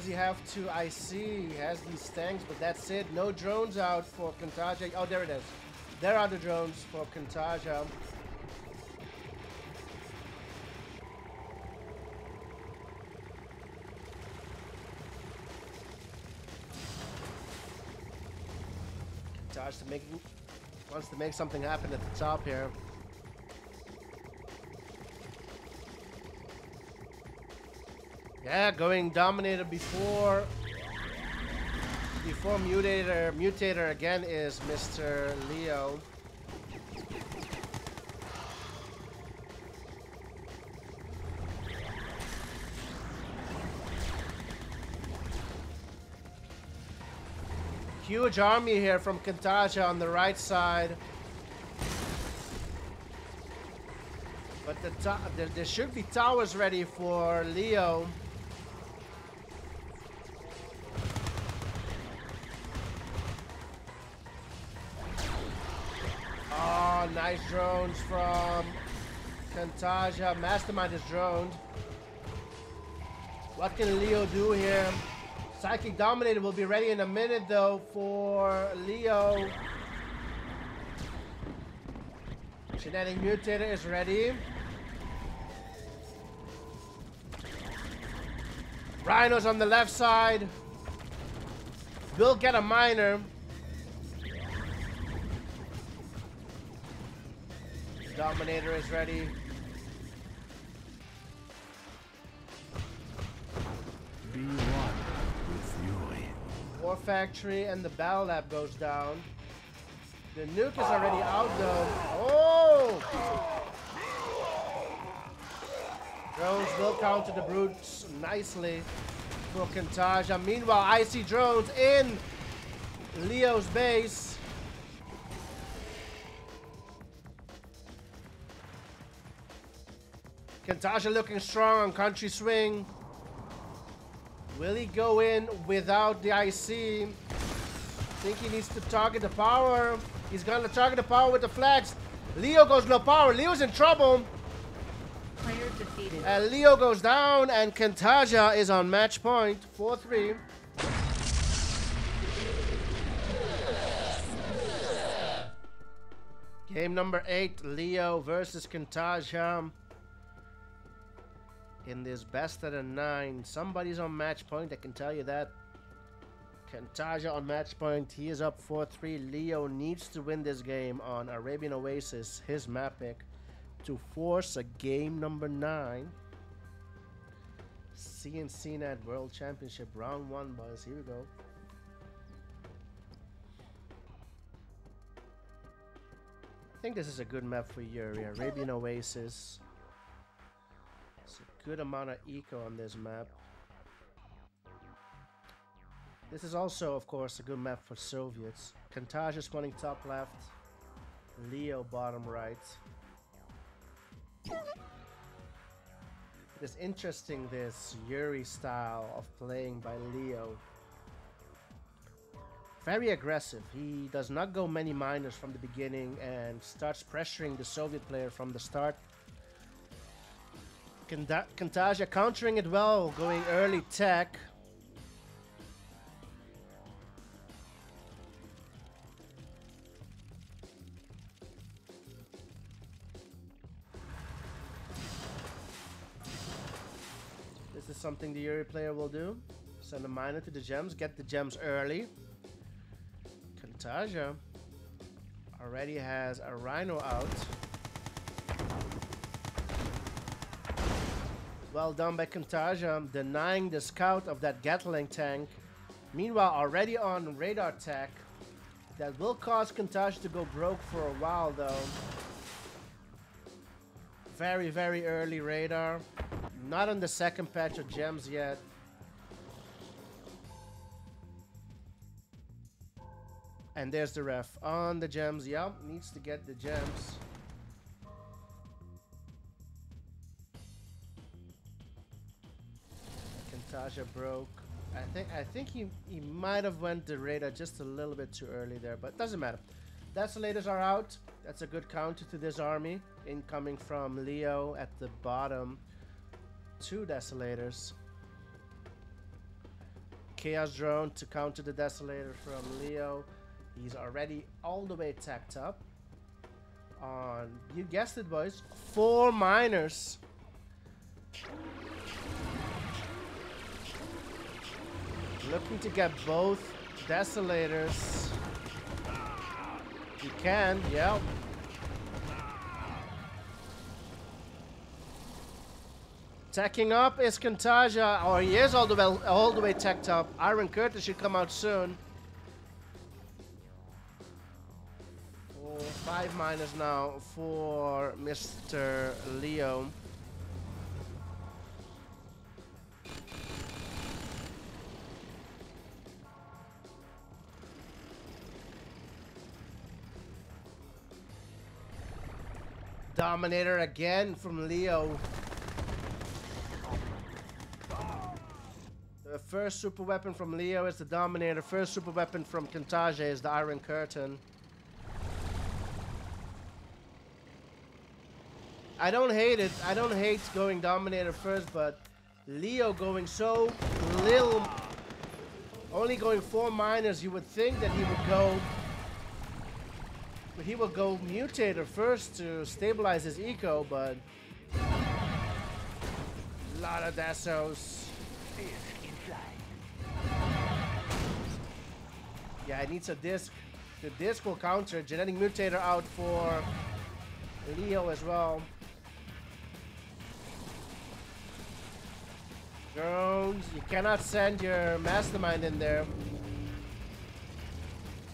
[SPEAKER 1] He have to IC? He has these tanks, but that's it. No drones out for Kyntaja. Oh, there it is. There are the drones for Kyntaja. Kyntaja to make wants to make something happen at the top here. Yeah, going Dominator before before Mutator, Mutator again is Mr. Leo. Huge army here from Kyntaja on the right side. But the there should be towers ready for Leo. From Kyntaja. Mastermind is droned. What can Leo do here? Psychic Dominator will be ready in a minute though for Leo. Genetic Mutator is ready. Rhinos on the left side. Will get a miner. Dominator is ready.
[SPEAKER 5] Be one with fury.
[SPEAKER 1] War Factory and the Battle Lab goes down. The nuke is already out though. Oh! Drones will counter the brutes nicely for Kyntaja. Meanwhile, I see drones in Leo's base. Kyntaja looking strong on Country Swing. Will he go in without the IC? I Think he needs to target the power. He's gonna target the power with the flaks. Leo goes no power. Leo's in trouble.
[SPEAKER 2] Player defeated.
[SPEAKER 1] And Leo goes down, and Kyntaja is on match point. point 4 3. Game number 8 Leo versus Kyntaja. In this best of the 9. Somebody's on match point, I can tell you that. Kyntaja on match point. He is up 4 3. Leo needs to win this game on Arabian Oasis, his map pick to force a game number nine. CNCNet World Championship round one, boys. Here we go. I think this is a good map for Yuri. Arabian Oasis. Good amount of eco on this map. This is also, of course, a good map for Soviets. Kyntaja is spawning top left. Leo bottom right. It is interesting this Yuri style of playing by Leo. Very aggressive. He does not go many miners from the beginning and starts pressuring the Soviet player from the start. Kyntaja countering it well, going early tech. This is something the Yuri player will do. Send a miner to the gems, get the gems early. Kyntaja already has a Rhino out. Well done by Kyntaja, um, denying the scout of that Gatling tank. Meanwhile, already on radar tech. That will cause Kyntaja to go broke for a while though. Very, very early radar. Not on the second patch of gems yet. And there's the ref on the gems. Yup, needs to get the gems. Kyntaja broke. I think I think he he might have went the radar just a little bit too early there, but doesn't matter. Desolators are out. That's a good counter to this army. Incoming from Leo at the bottom two Desolators. Chaos Drone to counter the Desolator from Leo. He's already all the way tacked up. On, you guessed it boys, four miners. Looking to get both desolators. You can, yep. Tacking up is Kyntaja. Oh, he is all the way, all the way tacked up. Iron Curtain should come out soon. Oh, five minus now for Mr. Leo. Dominator again from Leo. The first super weapon from Leo is the Dominator. First super weapon from Kyntaja is the Iron Curtain. I don't hate it. I don't hate going Dominator first, but Leo going so little, only going four minors, you would think that he would go he will go Mutator first to stabilize his eco, but... A lot of Dassos. Yeah, it needs a disc. The disc will counter. Genetic Mutator out for Leo as well. Drones, you cannot send your Mastermind in there.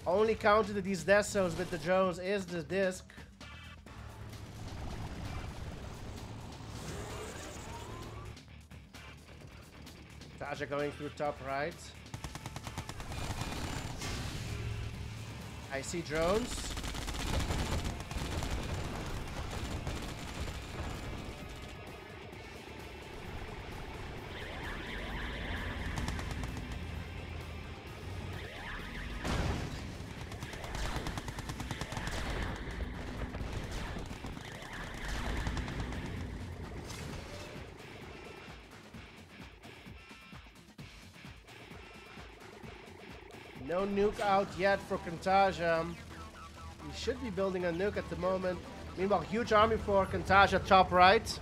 [SPEAKER 1] Only counter to these death zones with the drones is the disc. Tasha going through top right. I see drones. No nuke out yet for Kyntaja. He should be building a nuke at the moment. Meanwhile, huge army for Kyntaja top right.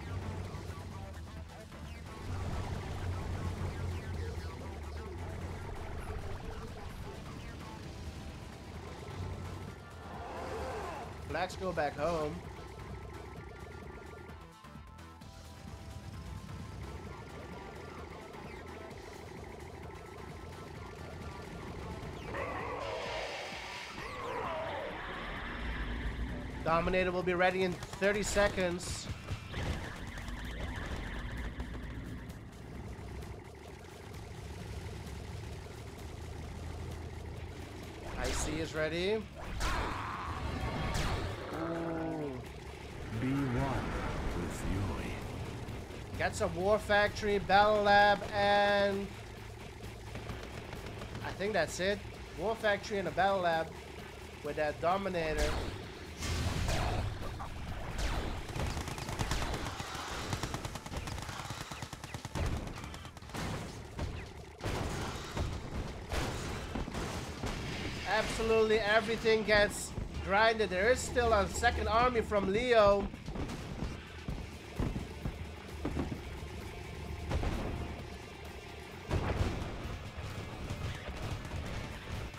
[SPEAKER 1] Blacks go back home. Dominator will be ready in 30 seconds. IC is ready. Ooh.
[SPEAKER 5] Be one with fury.
[SPEAKER 1] Gets some War Factory, Battle Lab, and... I think that's it. War Factory and a Battle Lab with that Dominator. Absolutely everything gets grinded. There is still a second army from Leo.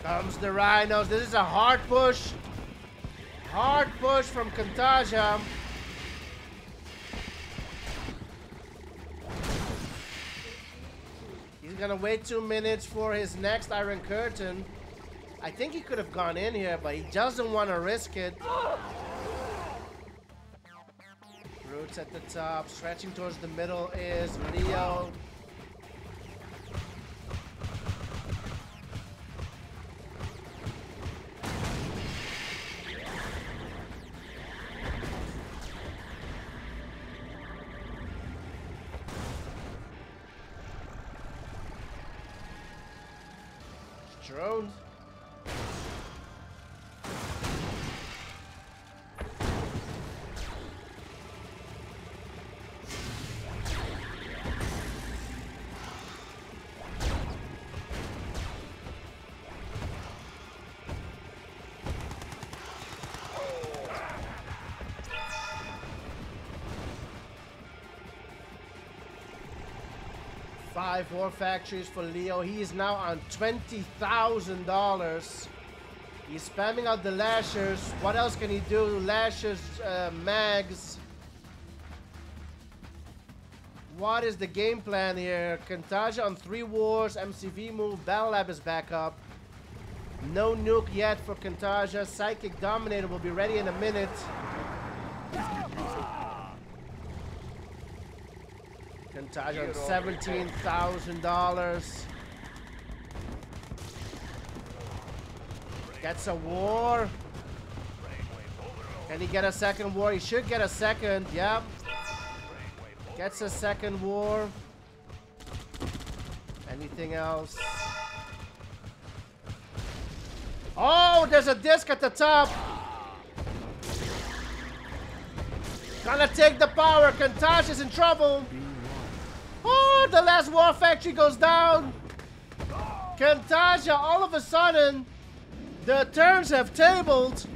[SPEAKER 1] Comes the Rhinos. This is a hard push. Hard push from Kyntaja. He's gonna wait two minutes for his next Iron Curtain. I think he could have gone in here, but he doesn't want to risk it. Roots at the top. Stretching towards the middle is Leo. Five war factories for Leo. He is now on $20,000. He's spamming out the lashers. What else can he do? Lashers, uh, mags. What is the game plan here? Kyntaja on three wars, MCV move, Battle Lab is back up. No nuke yet for Kyntaja. Psychic Dominator will be ready in a minute. On seventeen thousand dollars. Gets a war. Can he get a second war? He should get a second. Yep. Gets a second war. Anything else? Oh, there's a disc at the top. Gonna take the power. Kyntaja is in trouble. The last war factory goes down. Kyntaja, all of a sudden, the turns have tabled.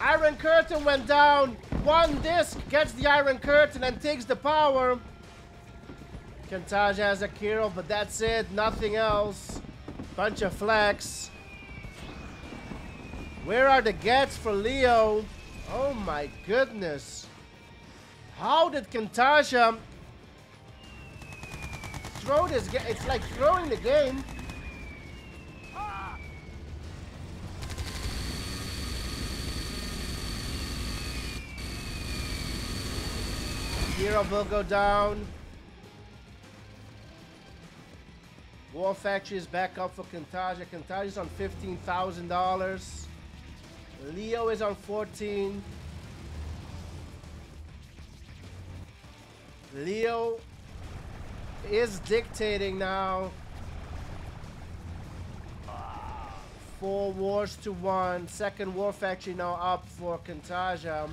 [SPEAKER 1] Iron Curtain went down. One disc gets the Iron Curtain and takes the power. Kyntaja has a Kirov, but that's it. Nothing else. Bunch of flex. Where are the gets for Leo? Oh my goodness. How did Kyntaja throw this game? It's like throwing the game. Hero will go down. War Factory is back up for Kyntaja. Kyntaja's on $15,000. Leo is on 14. Leo is dictating now. Four wars to one. Second War Factory now up for Kyntaja.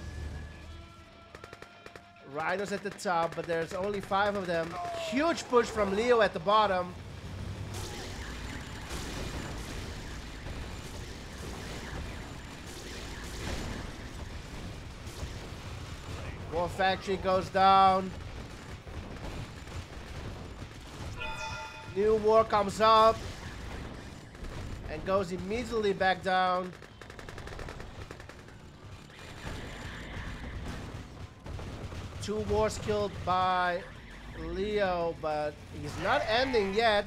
[SPEAKER 1] Rhinos at the top, but there's only five of them. Huge push from Leo at the bottom. War Factory goes down. New war comes up and goes immediately back down. Two wars killed by Leo, but he's not ending yet.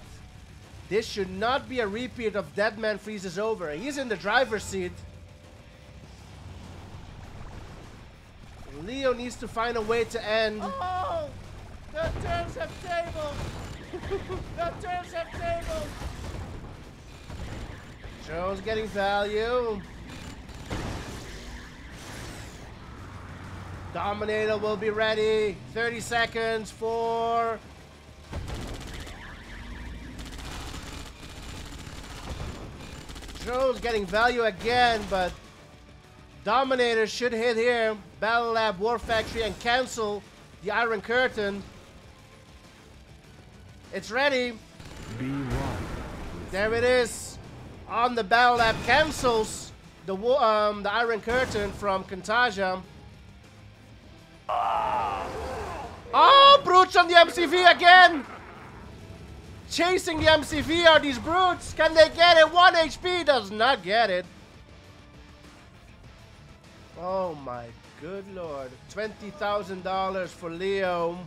[SPEAKER 1] This should not be a repeat of Deadman Freezes Over. He's in the driver's seat. Leo needs to find a way to end. Oh! The turns have tabled! the turns have tabled! Joe's getting value. Dominator will be ready. 30 seconds for... Joe's getting value again, but Dominator should hit here. Battle Lab, War Factory, and cancel the Iron Curtain. It's ready.
[SPEAKER 5] B1.
[SPEAKER 1] There it is. On the Battle Lab cancels the um, the Iron Curtain from Kyntaja. Oh, brutes on the MCV again! Chasing the MCV are these brutes. Can they get it? 1 HP does not get it. Oh my good lord. $20,000 for Leo.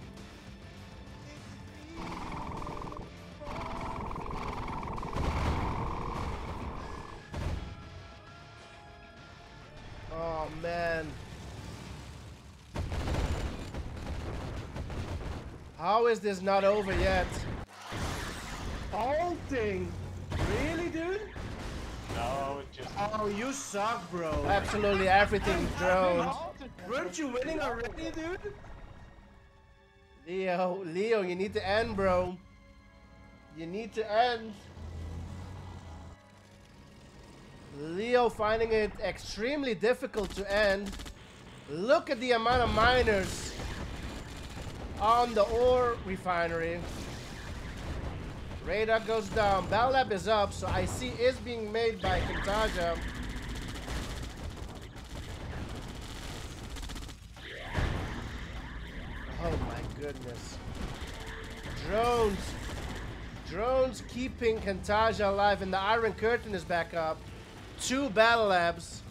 [SPEAKER 1] Oh man. How is this not over yet? Alting? Really, dude?
[SPEAKER 6] No, it just.
[SPEAKER 4] Oh, you suck, bro.
[SPEAKER 1] Absolutely everything drones.
[SPEAKER 4] Weren't you winning already, dude?
[SPEAKER 1] Leo, Leo, you need to end, bro. You need to end. Leo finding it extremely difficult to end. Look at the amount of miners on the ore refinery. Radar goes down. Battle Lab is up, so IC is being made by Kyntaja. Oh my goodness. Drones. Drones keeping Kyntaja alive, and the Iron Curtain is back up two battle labs.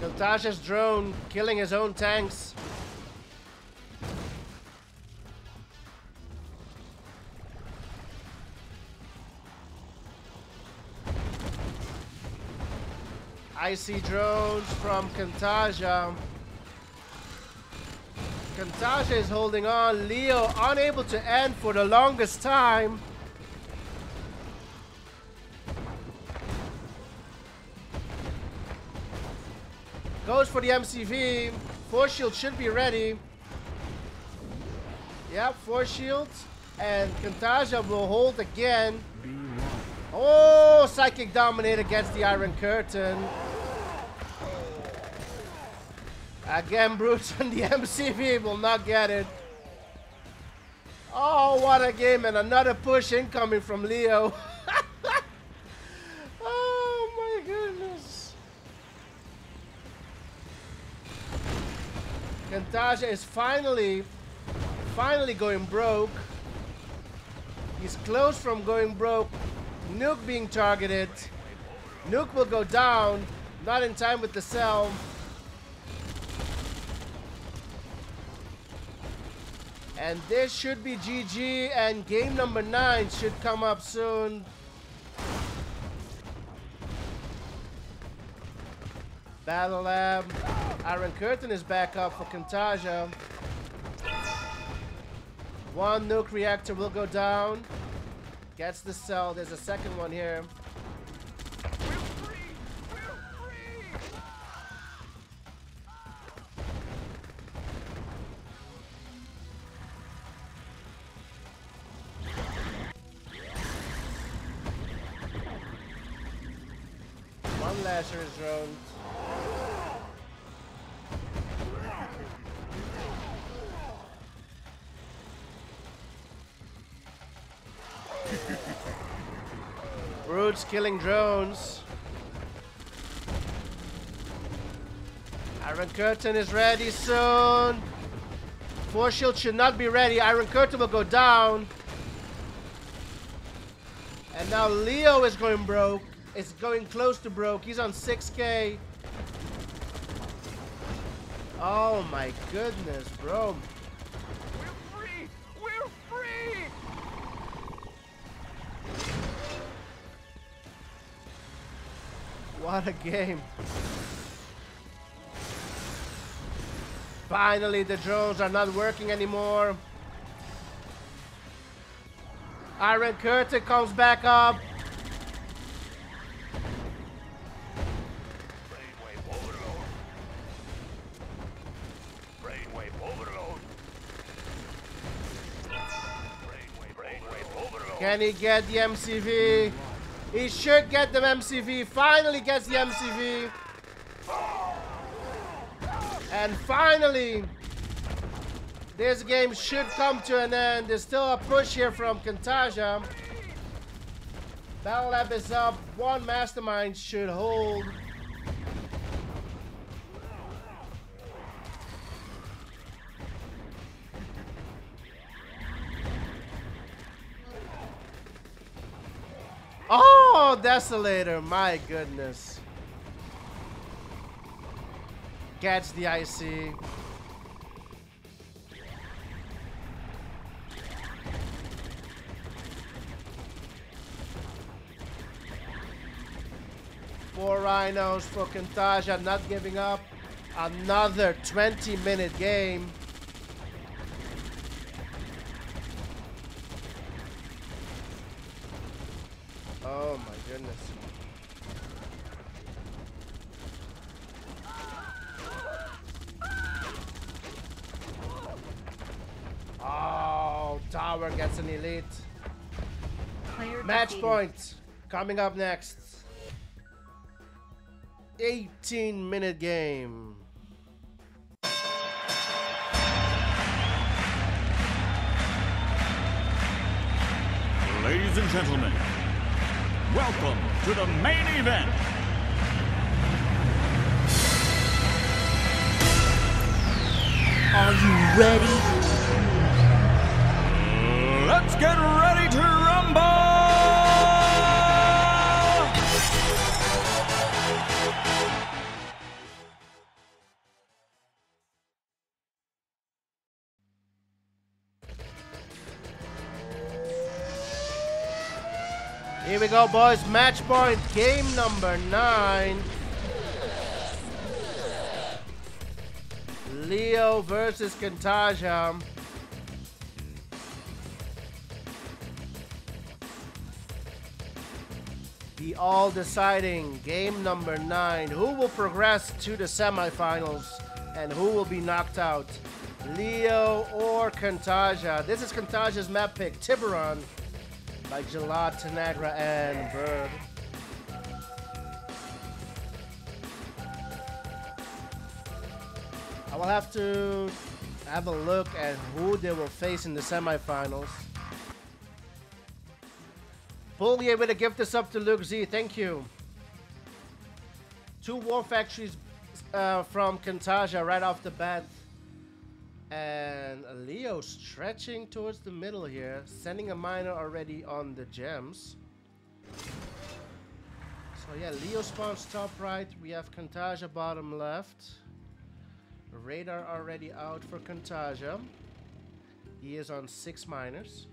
[SPEAKER 1] Natasha's drone killing his own tanks. Icy drones from Kyntaja. Kyntaja is holding on. Leo unable to end for the longest time. Goes for the MCV. Force shield should be ready. Yep, force shield. And Kyntaja will hold again.
[SPEAKER 5] B1.
[SPEAKER 1] Oh, Psychic Dominate against the Iron Curtain. Again, Brutes on the MCV will not get it. Oh, what a game, and another push incoming from Leo. oh my goodness. Kyntaja is finally, finally going broke. He's close from going broke. Nuke being targeted. Nuke will go down. Not in time with the cell. And this should be GG, and game number 9 should come up soon. Battle Lab. Iron Curtain is back up for Kyntaja. One nuke reactor will go down. Gets the cell. There's a second one here. Killing drones. Iron Curtain is ready soon. Force Shield should not be ready. Iron Curtain will go down. And now Leo is going broke. It's going close to broke. He's on 6k. Oh my goodness, bro. What a game. Finally, the drones are not working anymore. Iron Curtain comes back up.
[SPEAKER 3] Brainwave overload. Brainwave overload. Brainwave, brainwave overload.
[SPEAKER 1] Can he get the MCV? He should get the MCV. Finally gets the MCV. And finally, this game should come to an end. There's still a push here from Kyntaja. Battle Lab is up. One Mastermind should hold. Oh, Desolator, my goodness. Catch the IC. Four rhinos for Kyntaja, not giving up. Another 20 minute game. Oh my goodness. Oh, Tower gets an elite.
[SPEAKER 2] Player
[SPEAKER 1] Match
[SPEAKER 2] defeated.
[SPEAKER 1] Point coming up next. 18 minute game.
[SPEAKER 7] Ladies and gentlemen, welcome to the main event.
[SPEAKER 8] Are you ready?
[SPEAKER 7] Let's get ready to rumble!
[SPEAKER 1] Go, boys. Match point. Game number nine. Leo versus Kyntaja. The all deciding game number nine. Who will progress to the semifinals and who will be knocked out? Leo or Kyntaja? This is Kyntaja's map pick, Tiburon by Jalad, Tanagra, and Bird. I will have to have a look at who they will face in the semifinals. Bullier with a gift this up to Luke Z. Thank you. Two war factories uh, from Kyntaja right off the bat. And Leo stretching towards the middle here, sending a miner already on the gems. So yeah, Leo spawns top right. We have Kyntaja bottom left. Radar already out for Kyntaja. He is on six miners.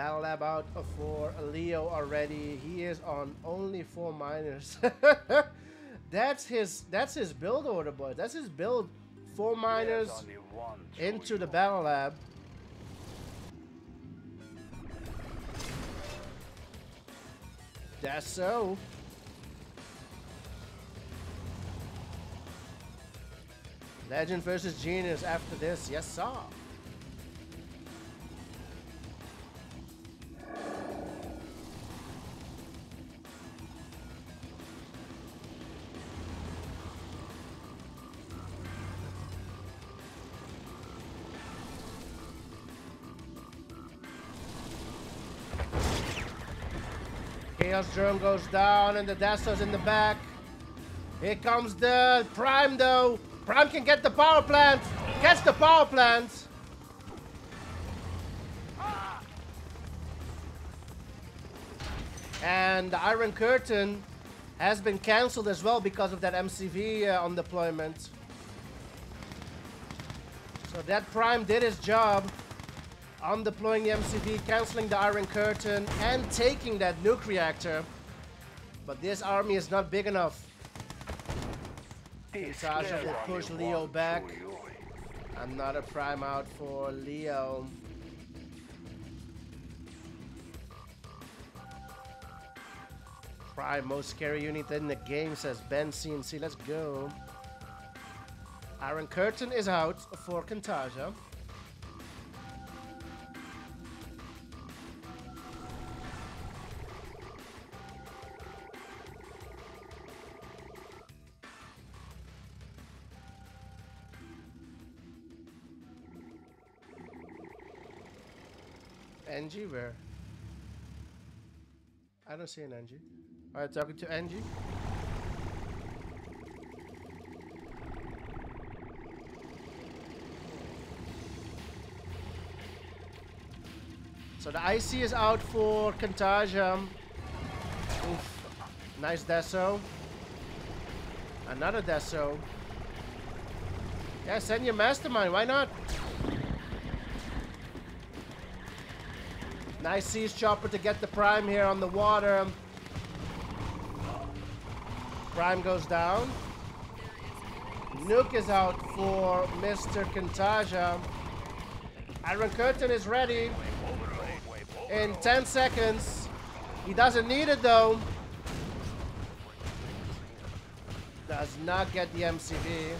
[SPEAKER 1] Battle Lab out for Leo already. He is on only four miners. that's his that's his build order, boys. That's his build. Four miners
[SPEAKER 3] There's only one
[SPEAKER 1] into the. Battle Lab. That's so. Legend versus Genius after this. Yes, sir. Chaos Germ goes down and the Dastos in the back. Here comes the Prime though. Prime can get the power plant. Gets the power plant. And the Iron Curtain has been cancelled as well because of that MCV uh, on deployment. So that Prime did his job on deploying the MCV, cancelling the Iron Curtain, and taking that nuke reactor. But this army is not big enough.
[SPEAKER 3] This
[SPEAKER 1] will push Leo back. Another prime out for Leo. Prime, most scary unit in the game, says Ben CNC. Let's go. Iron Curtain is out for Kyntaja. Angie, where? I don't see an Angie. Alright, talking to Angie. So the IC is out for Kyntaja. Oof. Nice Deso. Another Deso. Yeah, send your mastermind. Why not? Nice Siege Chopper to get the Prime here on the water. Prime goes down. Nuke is out for Mr. Kyntaja. Iron Curtain is ready in 10 seconds. He doesn't need it though. Does not get the MCV.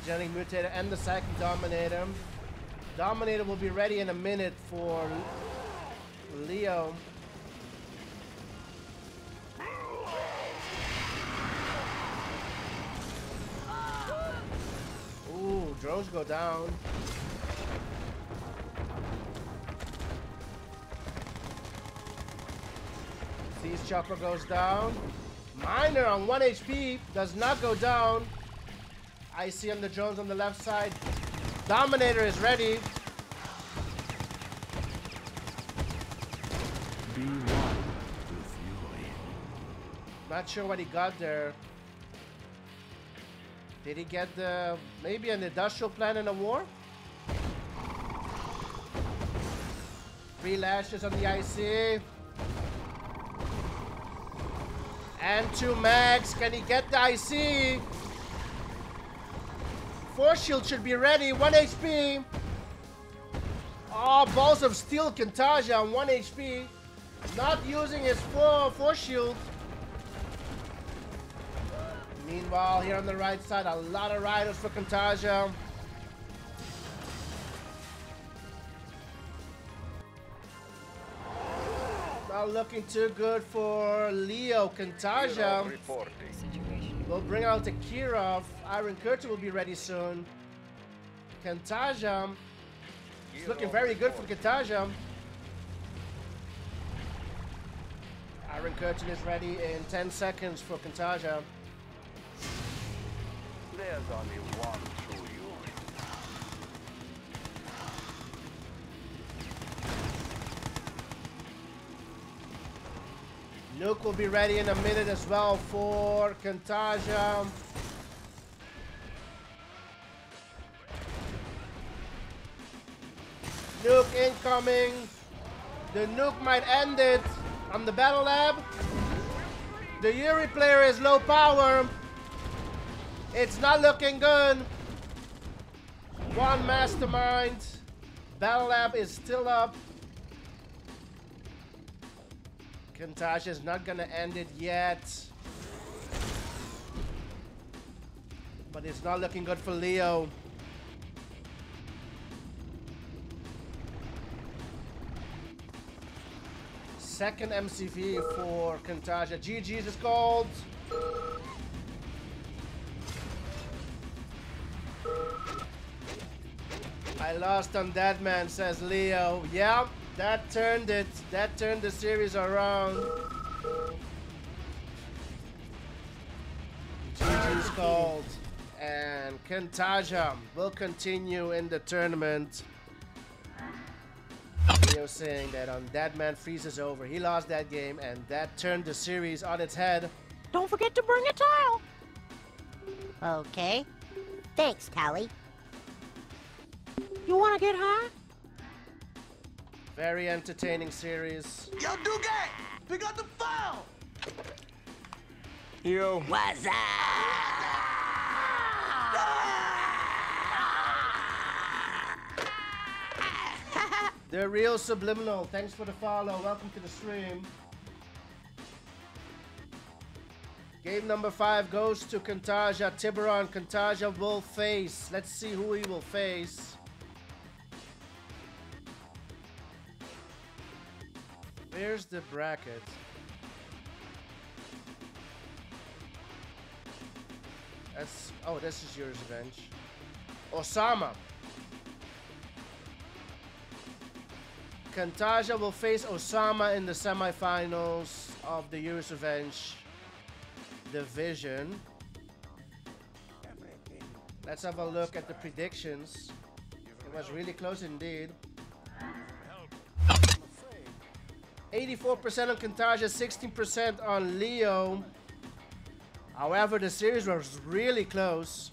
[SPEAKER 1] The Genetic Mutator and the Psychic Dominator. Dominator will be ready in a minute for Leo. Ooh, drones go down. Siege Chopper goes down. Miner on 1 HP does not go down. I see on the Jones on the left side. Dominator is ready.
[SPEAKER 5] Be one with.
[SPEAKER 1] Not sure what he got there. Did he get the maybe an industrial plant in a war? Three lashes on the IC. And two mags. Can he get the IC? Force shield should be ready. One HP. Oh, ah, balls of steel Kyntaja on one HP. Not using his full force shield. Meanwhile, here on the right side, a lot of riders for Kyntaja. Not looking too good for Leo
[SPEAKER 2] Kyntaja.
[SPEAKER 1] We'll bring out the Kirov. Iron Curtain will be ready soon. Kyntaja. It's looking very good for Kyntaja. Iron Curtain is ready in 10 seconds for Kyntaja.
[SPEAKER 3] There's only one
[SPEAKER 1] Nuke will be ready in a minute as well for Kyntaja. Nuke incoming. The nuke might end it on the battle lab. The Yuri player is low power. It's not looking good. One mastermind. Battle lab is still up. Kyntaja is not gonna end it yet. But it's not looking good for Leo. Second MCV for Kyntaja. GG's is called. I lost on that man, says Leo. Yep, that turned it. That turned the series around. GG's called. And Kyntaja will continue in the tournament. Leo saying that on That Man Freezes Over, he lost that game and that turned the series on its head.
[SPEAKER 8] Don't forget to bring a towel. Okay. Thanks, Tally. You wanna get high?
[SPEAKER 1] Very entertaining series.
[SPEAKER 4] Yo, Duque! Pick up the phone!
[SPEAKER 7] Yo,
[SPEAKER 8] What's up?
[SPEAKER 1] They're real subliminal. Thanks for the follow. Welcome to the stream. Game number five goes to Kyntaja. Tiburon. Kyntaja will face. Let's see who he will face. Where's the bracket? That's oh, this is yours, Revenge. Osama. Kyntaja will face Osama in the semifinals of the Yuri's Revenge division. Let's have a look at the predictions. It was really close indeed. 84% on Kyntaja, 16% on Leo. However, the series was really close.